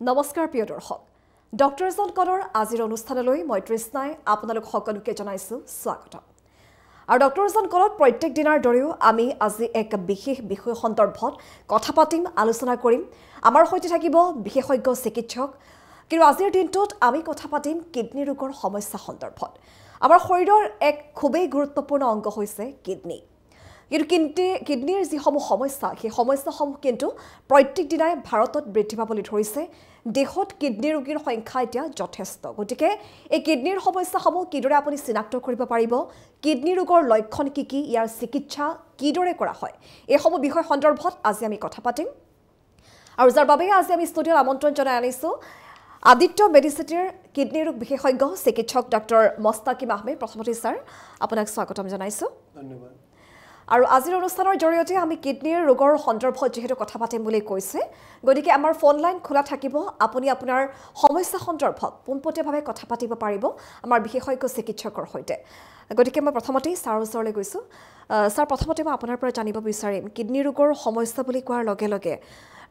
নমস্কাৰ প্ৰিয় দৰ্শক। ডক্টৰ জন কলৰ আজিৰ অনুষ্ঠানলৈ মই তৃষ্ণাই আপোনালোক সকলোকে জনাইছোঁ স্বাগতম। আৰু ডক্টৰ জন কলত প্ৰত্যেক দিনাৰ দৰেও আমি আজি এক বিশেষ বিষয় সন্দৰ্ভত কথা পাতিম আলোচনা কৰিম। আমাৰ সৈতে থাকিব বিশেষজ্ঞ চিকিৎসক। কিন্তু আজিৰ দিনটোত আমি কথা পাতিম কিডনী ৰোগৰ সমস্যা সন্দৰ্ভত। আমাৰ শৰীৰৰ এক খুবেই গুৰুত্বপূৰ্ণ অংগ হৈছে কিডনী। কিন্তু কিডনী কিডনীৰ যিসমূহ সমস্যা সেই সমস্যাসমূহ কিন্তু প্ৰত্যেক দিনাই ভাৰতত বৃদ্ধি পাবলৈ ধৰিছে। দেশত কিডনী ৰোগীৰ সংখ্যা এতিয়া যথেষ্ট। গতিকে এই কিডনীৰ সমস্যাসমূহ কিদৰে আপুনি চিনাক্ত কৰিব পাৰিব? কিডনী ৰোগৰ লক্ষণ কি কি? ইয়াৰ চিকিৎসা কিদৰে কৰা হয়? এইসমূহ বিষয় সন্দৰ্ভত আজি আমি কথা পাতিম। আৰু যাৰ বাবে আজি আমি ষ্টুডিঅ'ত আমন্ত্ৰণ জনাই আনিছোঁ আদিত্য মেডিচিটিৰ কিডনী ৰোগ বিশেষজ্ঞ চিকিৎসক ডক্টৰ মস্তাকিম আহমেদ। প্ৰথমতে ছাৰ আপোনাক স্বাগতম জনাইছোঁ। ধন্যবাদ। আৰু আজিৰ অনুষ্ঠানৰ জৰিয়তে আমি কিডনীৰ ৰোগৰ সন্দৰ্ভত যিহেতু কথা পাতিম বুলি কৈছে গতিকে আমাৰ ফোন লাইন খোলা থাকিব। আপুনি আপোনাৰ সমস্যা সন্দৰ্ভত পোনপটীয়াভাৱে কথা পাতিব পাৰিব আমাৰ বিশেষজ্ঞ চিকিৎসকৰ সৈতে। গতিকে মই প্ৰথমতেই ছাৰৰ ওচৰলৈ গৈছোঁ। ছাৰ প্ৰথমতে মই আপোনাৰ পৰা জানিব বিচাৰিম কিডনী ৰোগৰ সমস্যা বুলি কোৱাৰ লগে লগে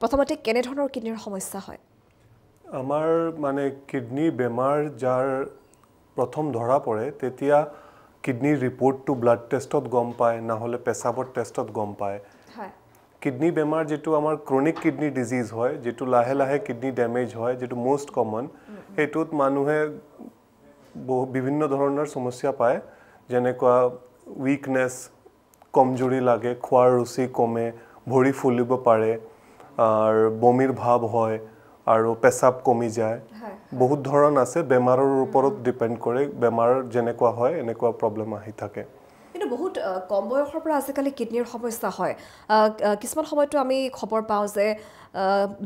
প্ৰথমতে কেনেধৰণৰ কিডনীৰ সমস্যা হয়? আমাৰ মানে কিডনী বেমাৰ যাৰ প্ৰথম ধৰা পৰে তেতিয়া কিডনীৰ ৰিপৰ্টটো ব্লাড টেষ্টত গম পায় নহ'লে পেচাবৰ টেষ্টত গম পায়। কিডনী বেমাৰ যিটো আমাৰ ক্ৰনিক কিডনী ডিজিজ হয় যিটো লাহে লাহে কিডনী ডেমেজ হয় যিটো মষ্ট কমন সেইটোত মানুহে বহু বিভিন্ন ধৰণৰ সমস্যা পায়। যেনেকুৱা উইকনেছ কমজুৰি লাগে খোৱাৰ ৰুচি কমে ভৰি ফুলিব পাৰে আৰু বমিৰ ভাৱ হয় আৰু পেচাব কমি যায়। বহুত ধৰণ আছে বেমাৰৰ ওপৰত ডিপেণ্ড কৰে বেমাৰ যেনেকুৱা হয় এনেকুৱা প্ৰব্লেম আহি থাকে। কিন্তু বহুত কম বয়সৰ পৰা আজিকালি কিডনীৰ সমস্যা হয়। কিছুমান সময়তো আমি খবৰ পাওঁ যে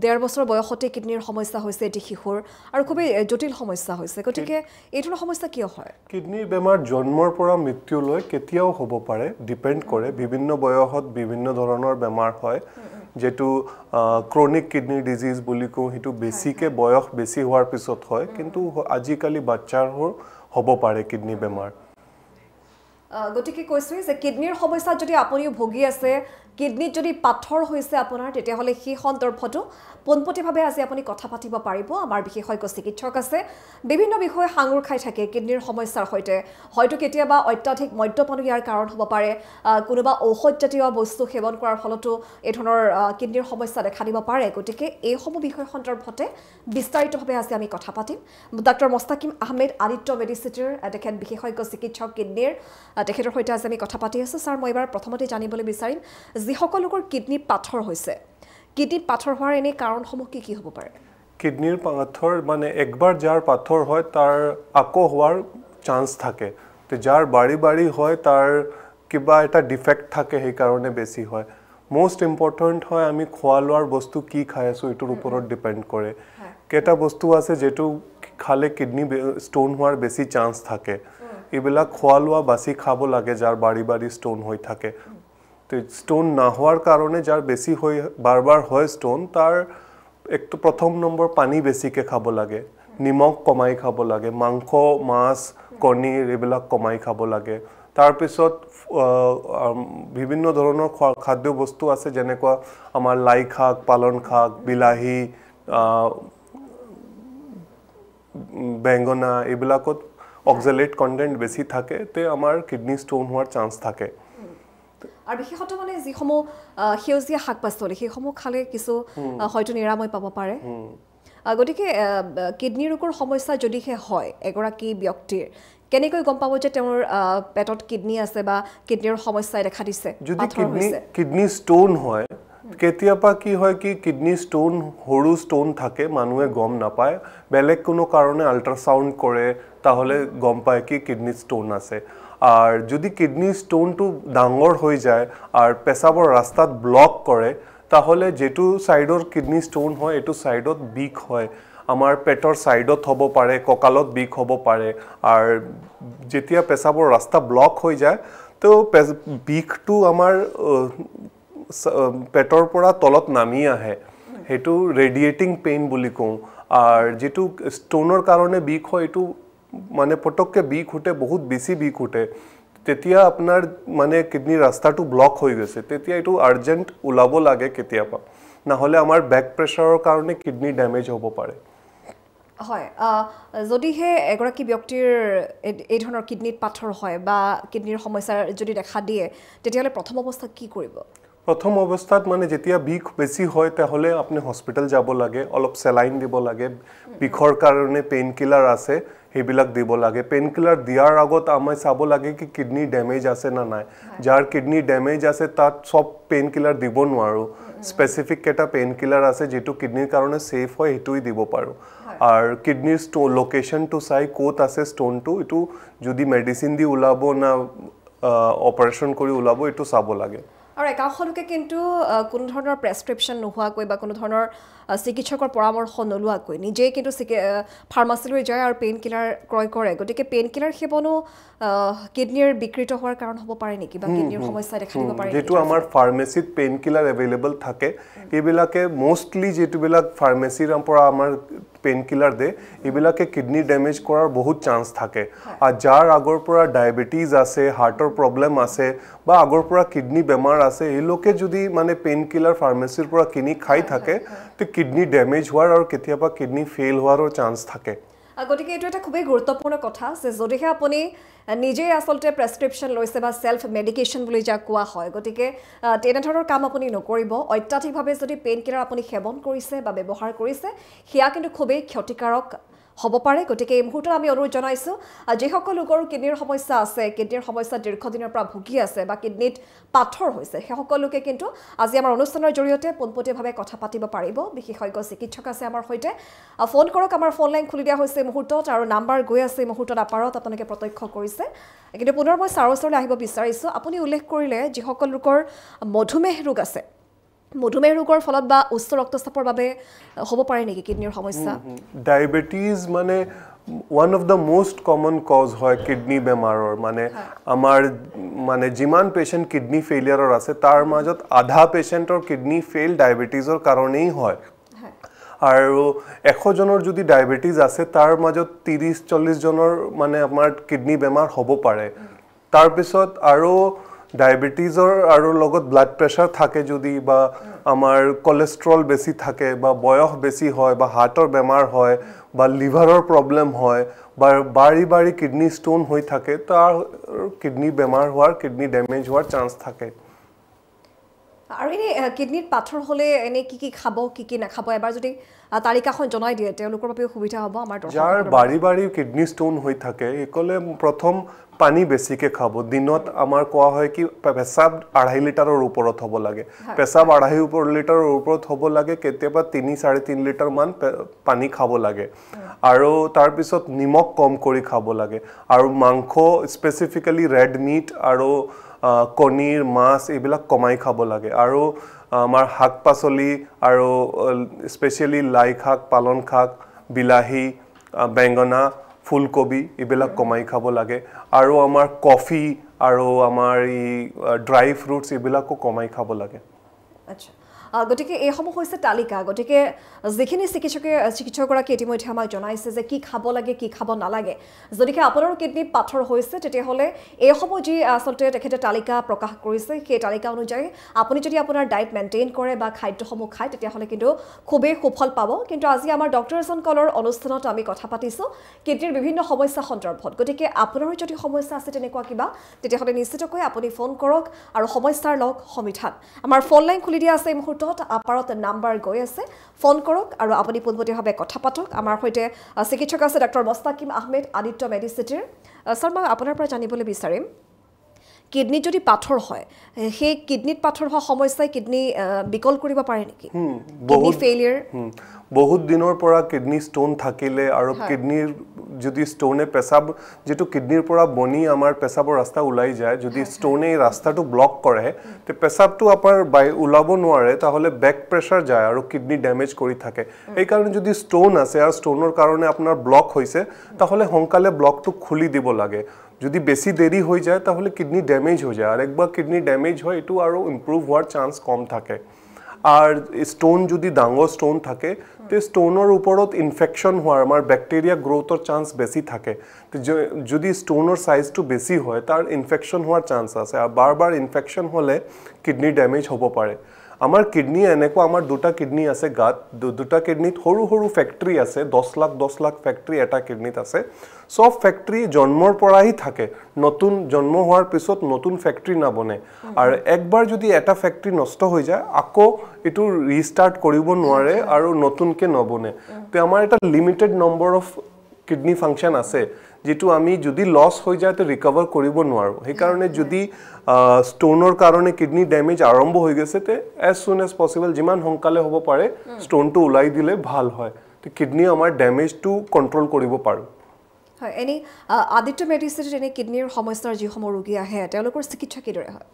ডেৰ বছৰ বয়সতে কিডনীৰ সমস্যা হৈছে এটি শিশুৰ আৰু খুবেই জটিল সমস্যা হৈছে। গতিকে এই ধৰণৰ সমস্যা কিয় হয়? কিডনীৰ বেমাৰ জন্মৰ পৰা মৃত্যুলৈ কেতিয়াও হ'ব পাৰে ডিপেণ্ড কৰে। বিভিন্ন বয়সত বিভিন্ন ধৰণৰ বেমাৰ হয়। যিটো ক্ৰনিক কিডনী ডিজিজ বুলি কওঁ সেইটো বেছিকৈ বয়স বেছি হোৱাৰ পিছত হয় কিন্তু আজিকালি বাচ্চাৰ হ'ব পাৰে কিডনী বেমাৰ। গতিকে কৈছোঁৱেই যে কিডনীৰ সমস্যাত যদি আপুনিও ভুগি আছে কিডনীত যদি পাথৰ হৈছে আপোনাৰ তেতিয়াহ'লে সেই সন্দৰ্ভতো পোনপটীয়াভাৱে আজি আপুনি কথা পাতিব পাৰিব। আমাৰ বিশেষজ্ঞ চিকিৎসক আছে। বিভিন্ন বিষয়ে সাঙুৰ খাই থাকে কিডনীৰ সমস্যাৰ সৈতে। হয়তো কেতিয়াবা অত্যাধিক মদ্যপানো ইয়াৰ কাৰণ হ'ব পাৰে। কোনোবা ঔষধজাতীয় বস্তু সেৱন কৰাৰ ফলতো এই ধৰণৰ কিডনীৰ সমস্যা দেখা দিব পাৰে। গতিকে এইসমূহ বিষয় সন্দৰ্ভতে বিস্তাৰিতভাৱে আজি আমি কথা পাতিম। ডাক্তৰ মস্তাকিম আহমেদ আদিত্য মেডিচিটিৰ তেখেত বিশেষজ্ঞ চিকিৎসক কিডনীৰ তেখেতৰ সৈতে আজি আমি কথা পাতি আছোঁ। ছাৰ মই এইবাৰ প্ৰথমতে জানিবলৈ বিচাৰিম যিসকল লোকৰ কিডনীত পাথৰ হৈছে কিডনীত পাথৰ হোৱাৰ এনেই কাৰণসমূহ কি কি হ'ব পাৰে? কিডনীৰ পাথৰ মানে একবাৰ যাৰ পাথৰ হয় তাৰ আকৌ হোৱাৰ চান্স থাকে। তো যাৰ বাৰী বাৰী হয় তাৰ কিবা এটা ডিফেক্ট থাকে সেইকাৰণে বেছি হয়। মষ্ট ইম্পৰ্টেণ্ট হয় আমি খোৱা লোৱাৰ বস্তু কি খাই আছোঁ এইটোৰ ওপৰত ডিপেণ্ড কৰে। কেইটা বস্তু আছে যিটো খালে কিডনী ষ্ট'ন হোৱাৰ বেছি চান্স থাকে। এইবিলাক খোৱা লোৱা বাছি খাব লাগে যাৰ বাৰী বাৰী ষ্ট'ন হৈ থাকে। তো ষ্ট'ন নোহোৱাৰ কাৰণে যাৰ বেছি হৈ বাৰ বাৰ হয় ষ্ট'ন তাৰ একটো প্ৰথম নম্বৰ পানী বেছিকৈ খাব লাগে। নিমখ কমাই খাব লাগে মাংস মাছ কণী এইবিলাক কমাই খাব লাগে। তাৰপিছত বিভিন্ন ধৰণৰ খাদ্য বস্তু আছে যেনেকুৱা আমাৰ লাই শাক পালন শাক বিলাহী বেঙেনা এইবিলাকত অক্সেলেট কণ্টেণ্ট বেছি থাকে তে আমাৰ কিডনী ষ্ট'ন হোৱাৰ চান্স থাকে। আৰু বিশেষত মানে যিসমূহ সেউজীয়া শাক পাচলি সেইসমূহ খালে কিছু হয়তো নিৰাময় পাব পাৰে। গতিকে কিডনী ৰোগৰ সমস্যা যদিহে হয় এগৰাকী ব্যক্তিৰ কেনেকৈ গম পাব যে তেওঁৰ পেটত কিডনী আছে বা কিডনীৰ সমস্যাই দেখা দিছে যদি কিডনী ষ্ট'ন হয় কেতিয়াবা কি হয় কি কিডনী ষ্ট'ন সৰু ষ্ট'ন থাকে মানুহে গম নাপায় বেলেগ কোনো কাৰণে আল্ট্ৰাচাউণ্ড কৰে তাহলে গম পায় কি কিডনী ষ্ট'ন আছে। আৰ যদি কিডনী ষ্ট'নটো ডাঙৰ হৈ যায় আৰ পেচাবৰ ৰাস্তাত ব্লক কৰে তাহলে যেটো ছাইডৰ কিডনী ষ্ট'ন হয় এইটো ছাইডত বিষ হয়। আমাৰ পেটৰ ছাইডত হ'ব পাৰে কঁকালত বিষ হ'ব পাৰে। আৰু যেতিয়া পেচাবৰ ৰাস্তা ব্লক হৈ যায় তো বিষটো আমাৰ পেটৰ পৰা তলত নামি আহে। সেইটো ৰেডিয়েটিং পেইন বুলি কওঁ। আৰু যিটো ষ্ট'নৰ কাৰণে বিষ হয় এইটো মানে পটককৈ বিষ উঠে বহুত বেছি বিষ উঠে তেতিয়া আপোনাৰ মানে কিডনী ৰাস্তাটো ব্লক হৈ গৈছে। তেতিয়া এইটো আৰ্জেণ্ট ওলাব লাগে কেতিয়াবা। নহ'লে আমাৰ বেক প্ৰেছাৰৰ কাৰণে কিডনি ডেমেজ হ'ব পাৰে। হয় যদিহে এগৰাকী ব্যক্তিৰ এই- এই ধৰণৰ কিডনিত পাথৰ হয় বা কিডনিৰ সমস্যা যদি দেখা দিয়ে তেতিয়াহ'লে প্ৰথম অৱস্থাত কি কৰিব? প্ৰথম অৱস্থাত মানে যেতিয়া বিষ বেছি হয় তেতিয়াহ'লে আপুনি হস্পিটেল যাব লাগে অলপ চেলাইন দিব লাগে বিষৰ কাৰণে পেইন কিলাৰ আছে। সেইবিলাক দিব লাগে। পেইন কিলাৰ দিয়াৰ আগত আমি চাব লাগে কি কিডনি ডেমেজ আছে নে নাই। যাৰ কিডনি ডেমেজ আছে তাত চব পেইন কিলাৰ দিব নোৱাৰোঁ। স্পেচিফিক পেইন কিলাৰ আছে যিটো কিডনিৰ কাৰণে ছেফ হয় সেইটোৱে দিব পাৰোঁ। আৰু কিডনিৰ ষ্টো লোকেশ্যনটো চাই ক'ত আছে ষ্ট'নটো এইটো যদি মেডিচিন দি ওলাব না অপাৰেশ্যন কৰি ওলাব এইটো চাব লাগে। আৰু একাংশ লোকে কিন্তু কোনো ধৰণৰ প্ৰেছক্ৰিপশ্যন নোহোৱাকৈ বা কোনো ধৰণৰ চিকিৎসকৰ পৰামৰ্শ নোলোৱাকৈ নিজেই কিন্তু ফাৰ্মাচীলৈ যায় আৰু পেইন কিলাৰ ক্ৰয় কৰে। গতিকে পেইন কিলাৰ সেৱনো কিডনিৰ বিকৃত হোৱাৰ কাৰণ হ'ব পাৰে নেকি বা কিডনিৰ সমস্যাই দেখা দিব পাৰে যিটো? আমাৰ ফাৰ্মেচিত পেইন কিলাৰ এভেইলেবল থাকে এইবিলাকে মষ্টলি যিটোবিলাক ফাৰ্মেচিৰ পৰা আমাৰ পেইন কিলাৰ দিয়ে এইবিলাকে কিডনি ডেমেজ কৰাৰ বহুত চান্স থাকে। আৰু যাৰ আগৰ পৰা ডায়েবেটিছ আছে হাৰ্টৰ প্ৰব্লেম আছে বা আগৰ পৰা কিডনি বেমাৰ আছে এই লোকে যদি মানে পেইন কিলাৰ ফাৰ্মেচিৰ পৰা কিনি খাই থাকে তে কিডনি ডেমেজ হোৱাৰ আৰু কেতিয়াবা কিডনি ফেইল হোৱাৰো চান্স থাকে। গতিকে এইটো এটা খুবেই গুৰুত্বপূৰ্ণ কথা যে যদিহে আপুনি নিজেই আচলতে প্ৰেছক্ৰিপশ্যন লৈছে বা ছেল্ফ মেডিকেশ্যন বুলি যাক কোৱা হয় গতিকে তেনেধৰণৰ কাম আপুনি নকৰিব। অত্যাধিকভাৱে যদি পেইন কিলাৰ আপুনি সেৱন কৰিছে বা ব্যৱহাৰ কৰিছে সেয়া কিন্তু খুবেই ক্ষতিকাৰক হ'ব পাৰে। গতিকে এই মুহূৰ্তত আমি অনুৰোধ জনাইছোঁ যিসকল লোকৰ কিডনিৰ সমস্যা আছে কিডনিৰ সমস্যা দীৰ্ঘদিনৰ পৰা ভুগি আছে বা কিডনিত পাথৰ হৈছে সেইসকল লোকে কিন্তু আজি আমাৰ অনুষ্ঠানৰ জৰিয়তে পোনপটীয়াভাৱে কথা পাতিব পাৰিব। বিশেষজ্ঞ চিকিৎসক আছে আমাৰ সৈতে। ফোন কৰক আমাৰ ফোন লাইন খুলি দিয়া হৈছে এই মুহূৰ্তত আৰু নাম্বাৰ গৈ আছে এই মুহূৰ্তত আপাৰত আপোনালোকে প্ৰত্যক্ষ কৰিছে। কিন্তু পুনৰ মই ছাৰৰ ওচৰলৈ আহিব বিচাৰিছোঁ। আপুনি উল্লেখ কৰিলে যিসকল লোকৰ মধুমেহ ৰোগ আছে মধুমেহ ৰোগৰ ফলত বা উচ্চ ৰক্তচাপৰ বাবে হ'ব পাৰে নেকি কিডনিৰ সমস্যা? ডায়েবেটিছ মানে one of the most common cause হয় কিডনি বেমাৰৰ। মানে আমাৰ মানে যিমান পেচেণ্ট কিডনি ফেইলিয়াৰৰ আছে তাৰ মাজত আধা পেচেণ্টৰ কিডনি ফেইল ডায়েবেটিছৰ কাৰণেই হয়। আৰু এশজনৰ যদি ডায়েবেটিছ আছে তাৰ মাজত ত্ৰিছ চল্লিছজনৰ মানে আমাৰ কিডনি বেমাৰ হ'ব পাৰে। তাৰপিছত আৰু ডায়েবেটিছৰ আৰু লগত ব্লাড প্ৰেছাৰ থাকে যদি বা আমাৰ কলেষ্ট্ৰল বেছি থাকে বা বয়স বেছি হয় বা হাৰ্টৰ বেমাৰ হয় বা লিভাৰৰ প্ৰব্লেম হয় বা বাৰী বাৰী কিডনি ষ্ট'ন হৈ থাকে তাৰ কিডনি বেমাৰ হোৱাৰ কিডনি ডেমেজ হোৱাৰ চান্স থাকে আৰু এনেই কিডনিত পাথৰ হ'লে এনেই কি কি খাব কি কি নাখাব এবাৰ যদি তালিকাখন জনাই দিয়ে তেওঁলোকৰ বাবেও সুবিধা হ'ব আমাৰ যাৰ বাবে। বাৰী বাৰী কিডনি ষ্ট'ন হৈ থাকে সেইকলে প্ৰথম পানী বেছিকৈ খাব। দিনত আমাৰ কোৱা হয় কি পেচাব আঢ়াই লিটাৰৰ ওপৰত হ'ব লাগে। পেচাব আঢ়াই লিটাৰৰ ওপৰত হ'ব লাগে কেতিয়াবা তিনি চাৰে তিনি লিটাৰমান পানী খাব লাগে। আৰু তাৰপিছত নিমখ কম কৰি খাব লাগে। আৰু মাংস স্পেচিফিকেলি ৰেড মিট আৰু কণীৰ মাছ এইবিলাক কমাই খাব লাগে। আৰু আমাৰ শাক পাচলি আৰু স্পেচিয়েলি লাই শাক পালন শাক বিলাহী বেঙেনা ফুলকবি এইবিলাক কমাই খাব লাগে। আৰু আমাৰ কফি আৰু আমাৰ এই ড্ৰাই ফ্ৰুটছ এইবিলাকো কমাই খাব লাগে। আচ্ছা। গতিকে এইসমূহ হৈছে তালিকা। গতিকে যিখিনি চিকিৎসকে চিকিৎসকগৰাকীয়ে ইতিমধ্যে আমাক জনাইছে যে কি খাব লাগে কি খাব নালাগে যদিহে আপোনাৰো কিডনিত পাথৰ হৈছে তেতিয়াহ'লে এইসমূহ যি আচলতে তেখেতে তালিকা প্ৰকাশ কৰিছে সেই তালিকা অনুযায়ী আপুনি যদি আপোনাৰ ডায়েট মেইনটেইন কৰে বা খাদ্যসমূহ খায় তেতিয়াহ'লে কিন্তু খুবেই সুফল পাব। কিন্তু আজি আমাৰ ডক্টৰ এজন কলৰ অনুষ্ঠানত আমি কথা পাতিছোঁ কিডনিৰ বিভিন্ন সমস্যা সন্দৰ্ভত। গতিকে আপোনাৰো যদি সমস্যা আছে তেনেকুৱা কিবা তেতিয়াহ'লে নিশ্চিতকৈ আপুনি ফোন কৰক আৰু সমস্যাৰ লগ সমিধান। আমাৰ ফোন লাইন খুলি দিয়া আছে এই মুহূৰ্তত। আপাৰত নাম্বাৰ গৈ আছে। ফোন কৰক আৰু আপুনি পোনপটীয়াভাৱে কথা পাতক। আমাৰ সৈতে চিকিৎসক আছে ডক্টৰ মস্তাকিম আহমেদ আদিত্য মেডিচিটিৰ। ছাৰ মই আপোনাৰ পৰা জানিবলৈ বিচাৰিম। কিডনিত যদি পাথৰ হয় সেই কিডনিত পাথৰ হোৱা সমস্যাই কিডনি বিকল কৰিব পাৰে নেকি? ফেইলিয়াৰ বহুত দিনৰ পৰা কিডনি ষ্ট'ন থাকিলে আৰু কিডনিৰ যদি ষ্ট'নে পেচাব যিটো কিডনিৰ পৰা বনি আমাৰ পেচাবৰ ৰাস্তা ওলাই যায় যদি ষ্ট'নে এই ৰাস্তাটো ব্লক কৰে তে পেচাবটো আপোনাৰ বাই ওলাব নোৱাৰে তাহ'লে বেক প্ৰেছাৰ যায় আৰু কিডনি ডেমেজ কৰি থাকে। সেইকাৰণে যদি ষ্ট'ন আছে আৰু ষ্ট'নৰ কাৰণে আপোনাৰ ব্লক হৈছে তাহ'লে সোনকালে ব্লকটো খুলি দিব লাগে। যদি বেছি দেৰি হৈ যায় তাহলে কিডনি ড্যামেজ হৈ যায়। আর একবার কিডনি ড্যামেজ হয় এটু আরও ইম্প্রুভ হওয়ার চান্স কম থাকে। আর স্টোন যদি ডাঙৰ স্টোন থাকে তে ষ্টোনৰ ওপৰত ইনফেকশ্যন হোৱাৰ আমাৰ বেক্টেৰিয়া গ্ৰ'থৰ চান্স বেছি থাকে। তে য- যদি ষ্টোনৰ চাইজটো বেছি হয় তাৰ ইনফেকশ্যন হোৱাৰ চান্স আছে। আৰু বাৰ বাৰ ইনফেকশ্যন হ'লে কিডনি ডেমেজ হ'ব পাৰে। আমাৰ কিডনী এনেকুৱা আমাৰ দুটা কিডনী আছে গাত দুটা কিডনীত সৰু সৰু ফেক্টৰী আছে দহ লাখ দহ লাখ ফেক্টৰী এটা কিডনীত আছে। চব ফেক্টৰী জন্মৰ পৰাই থাকে। নতুন জন্ম হোৱাৰ পিছত নতুন ফেক্টৰী নবনে। আৰু একবাৰ যদি এটা ফেক্টৰী নষ্ট হৈ যায় আকৌ এইটো ৰিষ্টাৰ্ট কৰিব নোৱাৰে আৰু নতুনকৈ নবনে। তো আমাৰ এটা limited number of kidney function আছে যিটো আমি যদি লছ হৈ যায় তো ৰিকভাৰ কৰিব নোৱাৰোঁ। সেইকাৰণে যদি ষ্ট'নৰ কাৰণে কিডনী ডেমেজ আৰম্ভ হৈ গৈছে তে এজ চুন এজ পচিবল যিমান সোনকালে হ'ব পাৰে ষ্ট'নটো ওলাই দিলে ভাল হয়। তো কিডনী আমাৰ ডেমেজটো কণ্ট্ৰল কৰিব পাৰোঁ। হয় এনেই আদিত্য মেডিচিটিত এনেই কিডনীৰ সমস্যাৰ যিসমূহ ৰোগী আহে তেওঁলোকৰ চিকিৎসা কিদৰে হয়?